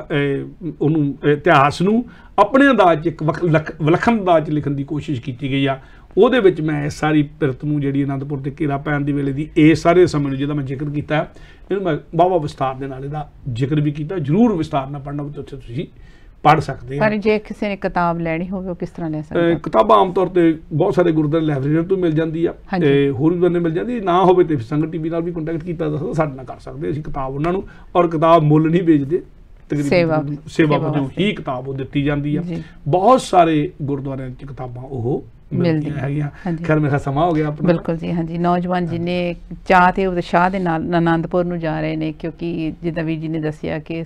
ਉਹਨੂੰ ਇਤਿਹਾਸ ਨੂੰ ਆਪਣੇ ਅੰਦਾਜ਼ 'ਚ ਇੱਕ ਵਿਲੱਖਣ ਅੰਦਾਜ਼ 'ਚ ਲਿਖਣ ਦੀ ਕੋਸ਼ਿਸ਼ ਕੀਤੀ ਗਈ ਆ। ਉਹਦੇ ਵਿੱਚ ਮੈਂ ਇਸ ਸਾਰੀ ਪਿਰਤ ਨੂੰ ਜਿਹੜੀ ਆਨੰਦਪੁਰ ਤੇ ਘੇਰਾ ਪੈਣ ਦੀ ਵੇਲੇ ਦੀ ਇਹ ਸਾਰੇ ਸਮੇਂ ਨੂੰ ਜਿਹਦਾ ਮੈਂ ਜ਼ਿਕਰ ਕੀਤਾ ਹੈ, ਇਹਨੂੰ ਮੈਂ ਵਾਹਵਾ ਵਿਸਤਾਰ ਦੇ ਨਾਲ ਇਹਦਾ ਜ਼ਿਕਰ ਵੀ ਕੀਤਾ ਜਰੂਰ ਵਿਸਤਾਰ ਨਾਲ ਪੜ੍ਹਨਾ ਉੱਥੇ ਤੁਸੀਂ ਪੜ੍ਹ ਸਕਦੇ ਆ ਪਰ ਜੇ ਕਿਸੇ ਨੇ ਕਿਤਾਬ ਲੈਣੀ ਹੋਵੇ ਉਹ ਕਿਸ ਤਰ੍ਹਾਂ ਲੈ ਸਕਦਾ ਕਿਤਾਬਾਂ ਆਮ ਤੌਰ ਤੇ ਬਹੁਤ ਸਾਰੇ ਗੁਰਦੁਆਰੇ ਲਾਇਬ੍ਰੇਰੀ ਤੋਂ ਮਿਲ ਜਾਂਦੀ ਆ। ਤੇ ਹੋਰ ਵੀ ਬੰਨੇ ਮਿਲ ਜਾਂਦੀ ਨਾ ਹੋਵੇ ਤੇ ਸੰਗਤ ਟੀਵੀ ਨਾਲ ਵੀ ਕੰਟੈਕਟ ਕੀਤਾ ਜਾ ਸਕਦਾ ਸਾਡੇ ਨਾਲ ਕਰ ਸਕਦੇ ਅਸੀਂ ਕਿਤਾਬ ਉਹਨਾਂ ਨੂੰ ਔਰ ਕਿਤਾਬ ਮੁੱਲ ਨਹੀਂ ਵੇਚਦੇ ਤਕਰੀਬਨ ਸੇਵਾ- ਵਜੋਂ। ਹੀ ਕਿਤਾਬ ਉਹ ਦਿੱਤੀ ਜਾਂਦੀ ਆ। ਬਹੁਤ ਸਾਰੇ ਗੁਰਦੁਆਰਿਆਂ 'ਚ ਕਿਤਾਬਾਂ ਉਹ ਮਿਲਦੀਆਂ। ਹੈਗੀਆਂ। ਖੈਰ ਮੇਰਾ ਸਮਾਂ ਹੋ ਗਿਆ ਆਪਣਾ ਬਿਲਕੁਲ ਜੀ ਹਾਂਜੀ ਨੌਜਵਾਨ ਜਿਨੇ ਚਾਹ ਤੇ ਉਤਸ਼ਾਹ ਦੇ ਨਾਲ ਆਨੰਦਪੁਰ ਨੂੰ ਜਾ ਰਹੇ ਨੇ ਕਿਉਂਕਿ ਜਿੱਦਾਂ ਵੀਰ ਜੀ ਨੇ ਦੱਸਿਆ ਕਿ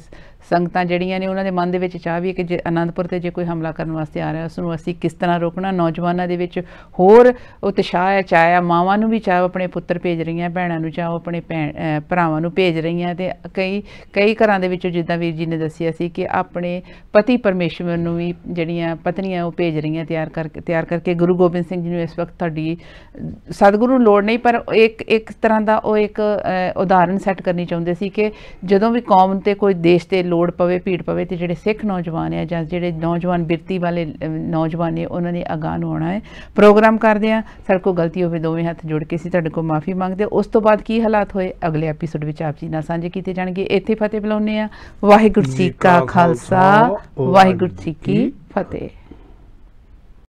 ਸੰਗਤਾਂ ਜਿਹੜੀਆਂ ਨੇ ਉਹਨਾਂ ਦੇ ਮਨ ਦੇ ਵਿੱਚ ਚਾਹ ਵੀ ਹੈ ਕਿ ਜੇ ਆਨੰਦਪੁਰ ਤੇ ਜੇ ਕੋਈ ਹਮਲਾ ਕਰਨ ਵਾਸਤੇ ਆ ਰਿਹਾ ਉਸ ਨੂੰ ਅਸੀਂ ਕਿਸ ਤਰ੍ਹਾਂ ਰੋਕਣਾ? ਨੌਜਵਾਨਾਂ ਦੇ ਵਿੱਚ ਹੋਰ ਉਤਸ਼ਾਹ ਹੈ, ਚਾਹ ਮਾਵਾਂ ਨੂੰ ਵੀ ਚਾਹ ਆਪਣੇ ਪੁੱਤਰ ਭੇਜ ਰਹੀਆਂ, ਭੈਣਾਂ ਨੂੰ ਚਾਹ ਆਪਣੇ ਭੈਣ ਭਰਾਵਾਂ ਨੂੰ ਭੇਜ ਰਹੀਆਂ ਤੇ ਕਈ ਕਈ ਘਰਾਂ ਦੇ ਵਿੱਚੋਂ ਜਿੱਦਾਂ ਵੀਰ ਜੀ ਨੇ ਦੱਸਿਆ ਸੀ ਕਿ ਆਪਣੇ ਪਤੀ ਪਰਮੇਸ਼ਵਰ ਨੂੰ ਵੀ ਜਿਹੜੀਆਂ ਪਤਨੀਆਂ ਉਹ ਭੇਜ ਰਹੀਆਂ ਤਿਆਰ ਕਰਕੇ ਤਿਆਰ ਕਰਕੇ ਗੁਰੂ ਗੋਬਿੰਦ ਸਿੰਘ ਜੀ ਨੂੰ ਇਸ ਵਕਤ ਤੁਹਾਡੀ ਸਤਿਗੁਰੂ ਨੂੰ ਲੋੜ ਨਹੀਂ, ਪਰ ਇੱਕ ਇੱਕ ਤਰ੍ਹਾਂ ਦਾ ਉਹ ਇੱਕ ਉਦਾਹਰਨ ਸੈੱਟ ਕਰਨੀ ਚਾਹੁੰਦੇ ਸੀ ਕਿ ਜਦੋਂ ਵੀ ਕੌਮ ਤੇ ਕੋਈ ਦੇਸ਼ ਤੇ ਲੋੜ ਪਵੇ ਭੀੜ ਪਵੇ ਤੇ ਜਿਹੜੇ ਸਿੱਖ ਨੌਜਵਾਨ ਆ ਜਾਂ ਜਿਹੜੇ ਨੌਜਵਾਨ ਬਿਰਤੀ ਵਾਲੇ ਨੌਜਵਾਨ ਨੇ ਉਹਨਾਂ ਨੇ ਅਗਾਂਹ ਨੂੰ ਆਉਣਾ ਹੈ। ਪ੍ਰੋਗਰਾਮ ਕਰਦੇ ਆ ਸਾਡੇ ਕੋਲ ਗਲਤੀ ਹੋਵੇ ਦੋਵੇਂ ਹੱਥ ਜੋੜ ਕੇ ਅਸੀਂ ਤੁਹਾਡੇ ਕੋਲ ਮਾਫੀ ਮੰਗਦੇ। ਉਸ ਤੋਂ ਬਾਅਦ ਕੀ ਹਾਲਾਤ ਹੋਏ? ਅਗਲੇ ਐਪੀਸੋਡ ਵਿੱਚ ਆਪ ਜੀ ਨਾਲ ਸਾਂਝੇ ਕੀਤੇ ਜਾਣਗੇ। ਇੱਥੇ ਫਤਿਹ ਬੁਲਾਉਂਦੇ ਆ ਵਾਹਿਗੁਰੂ ਜੀ ਕਾ ਖਾਲਸਾ। ਵਾਹਿਗੁਰੂ ਜੀ ਕੀ ਫਤਿਹ।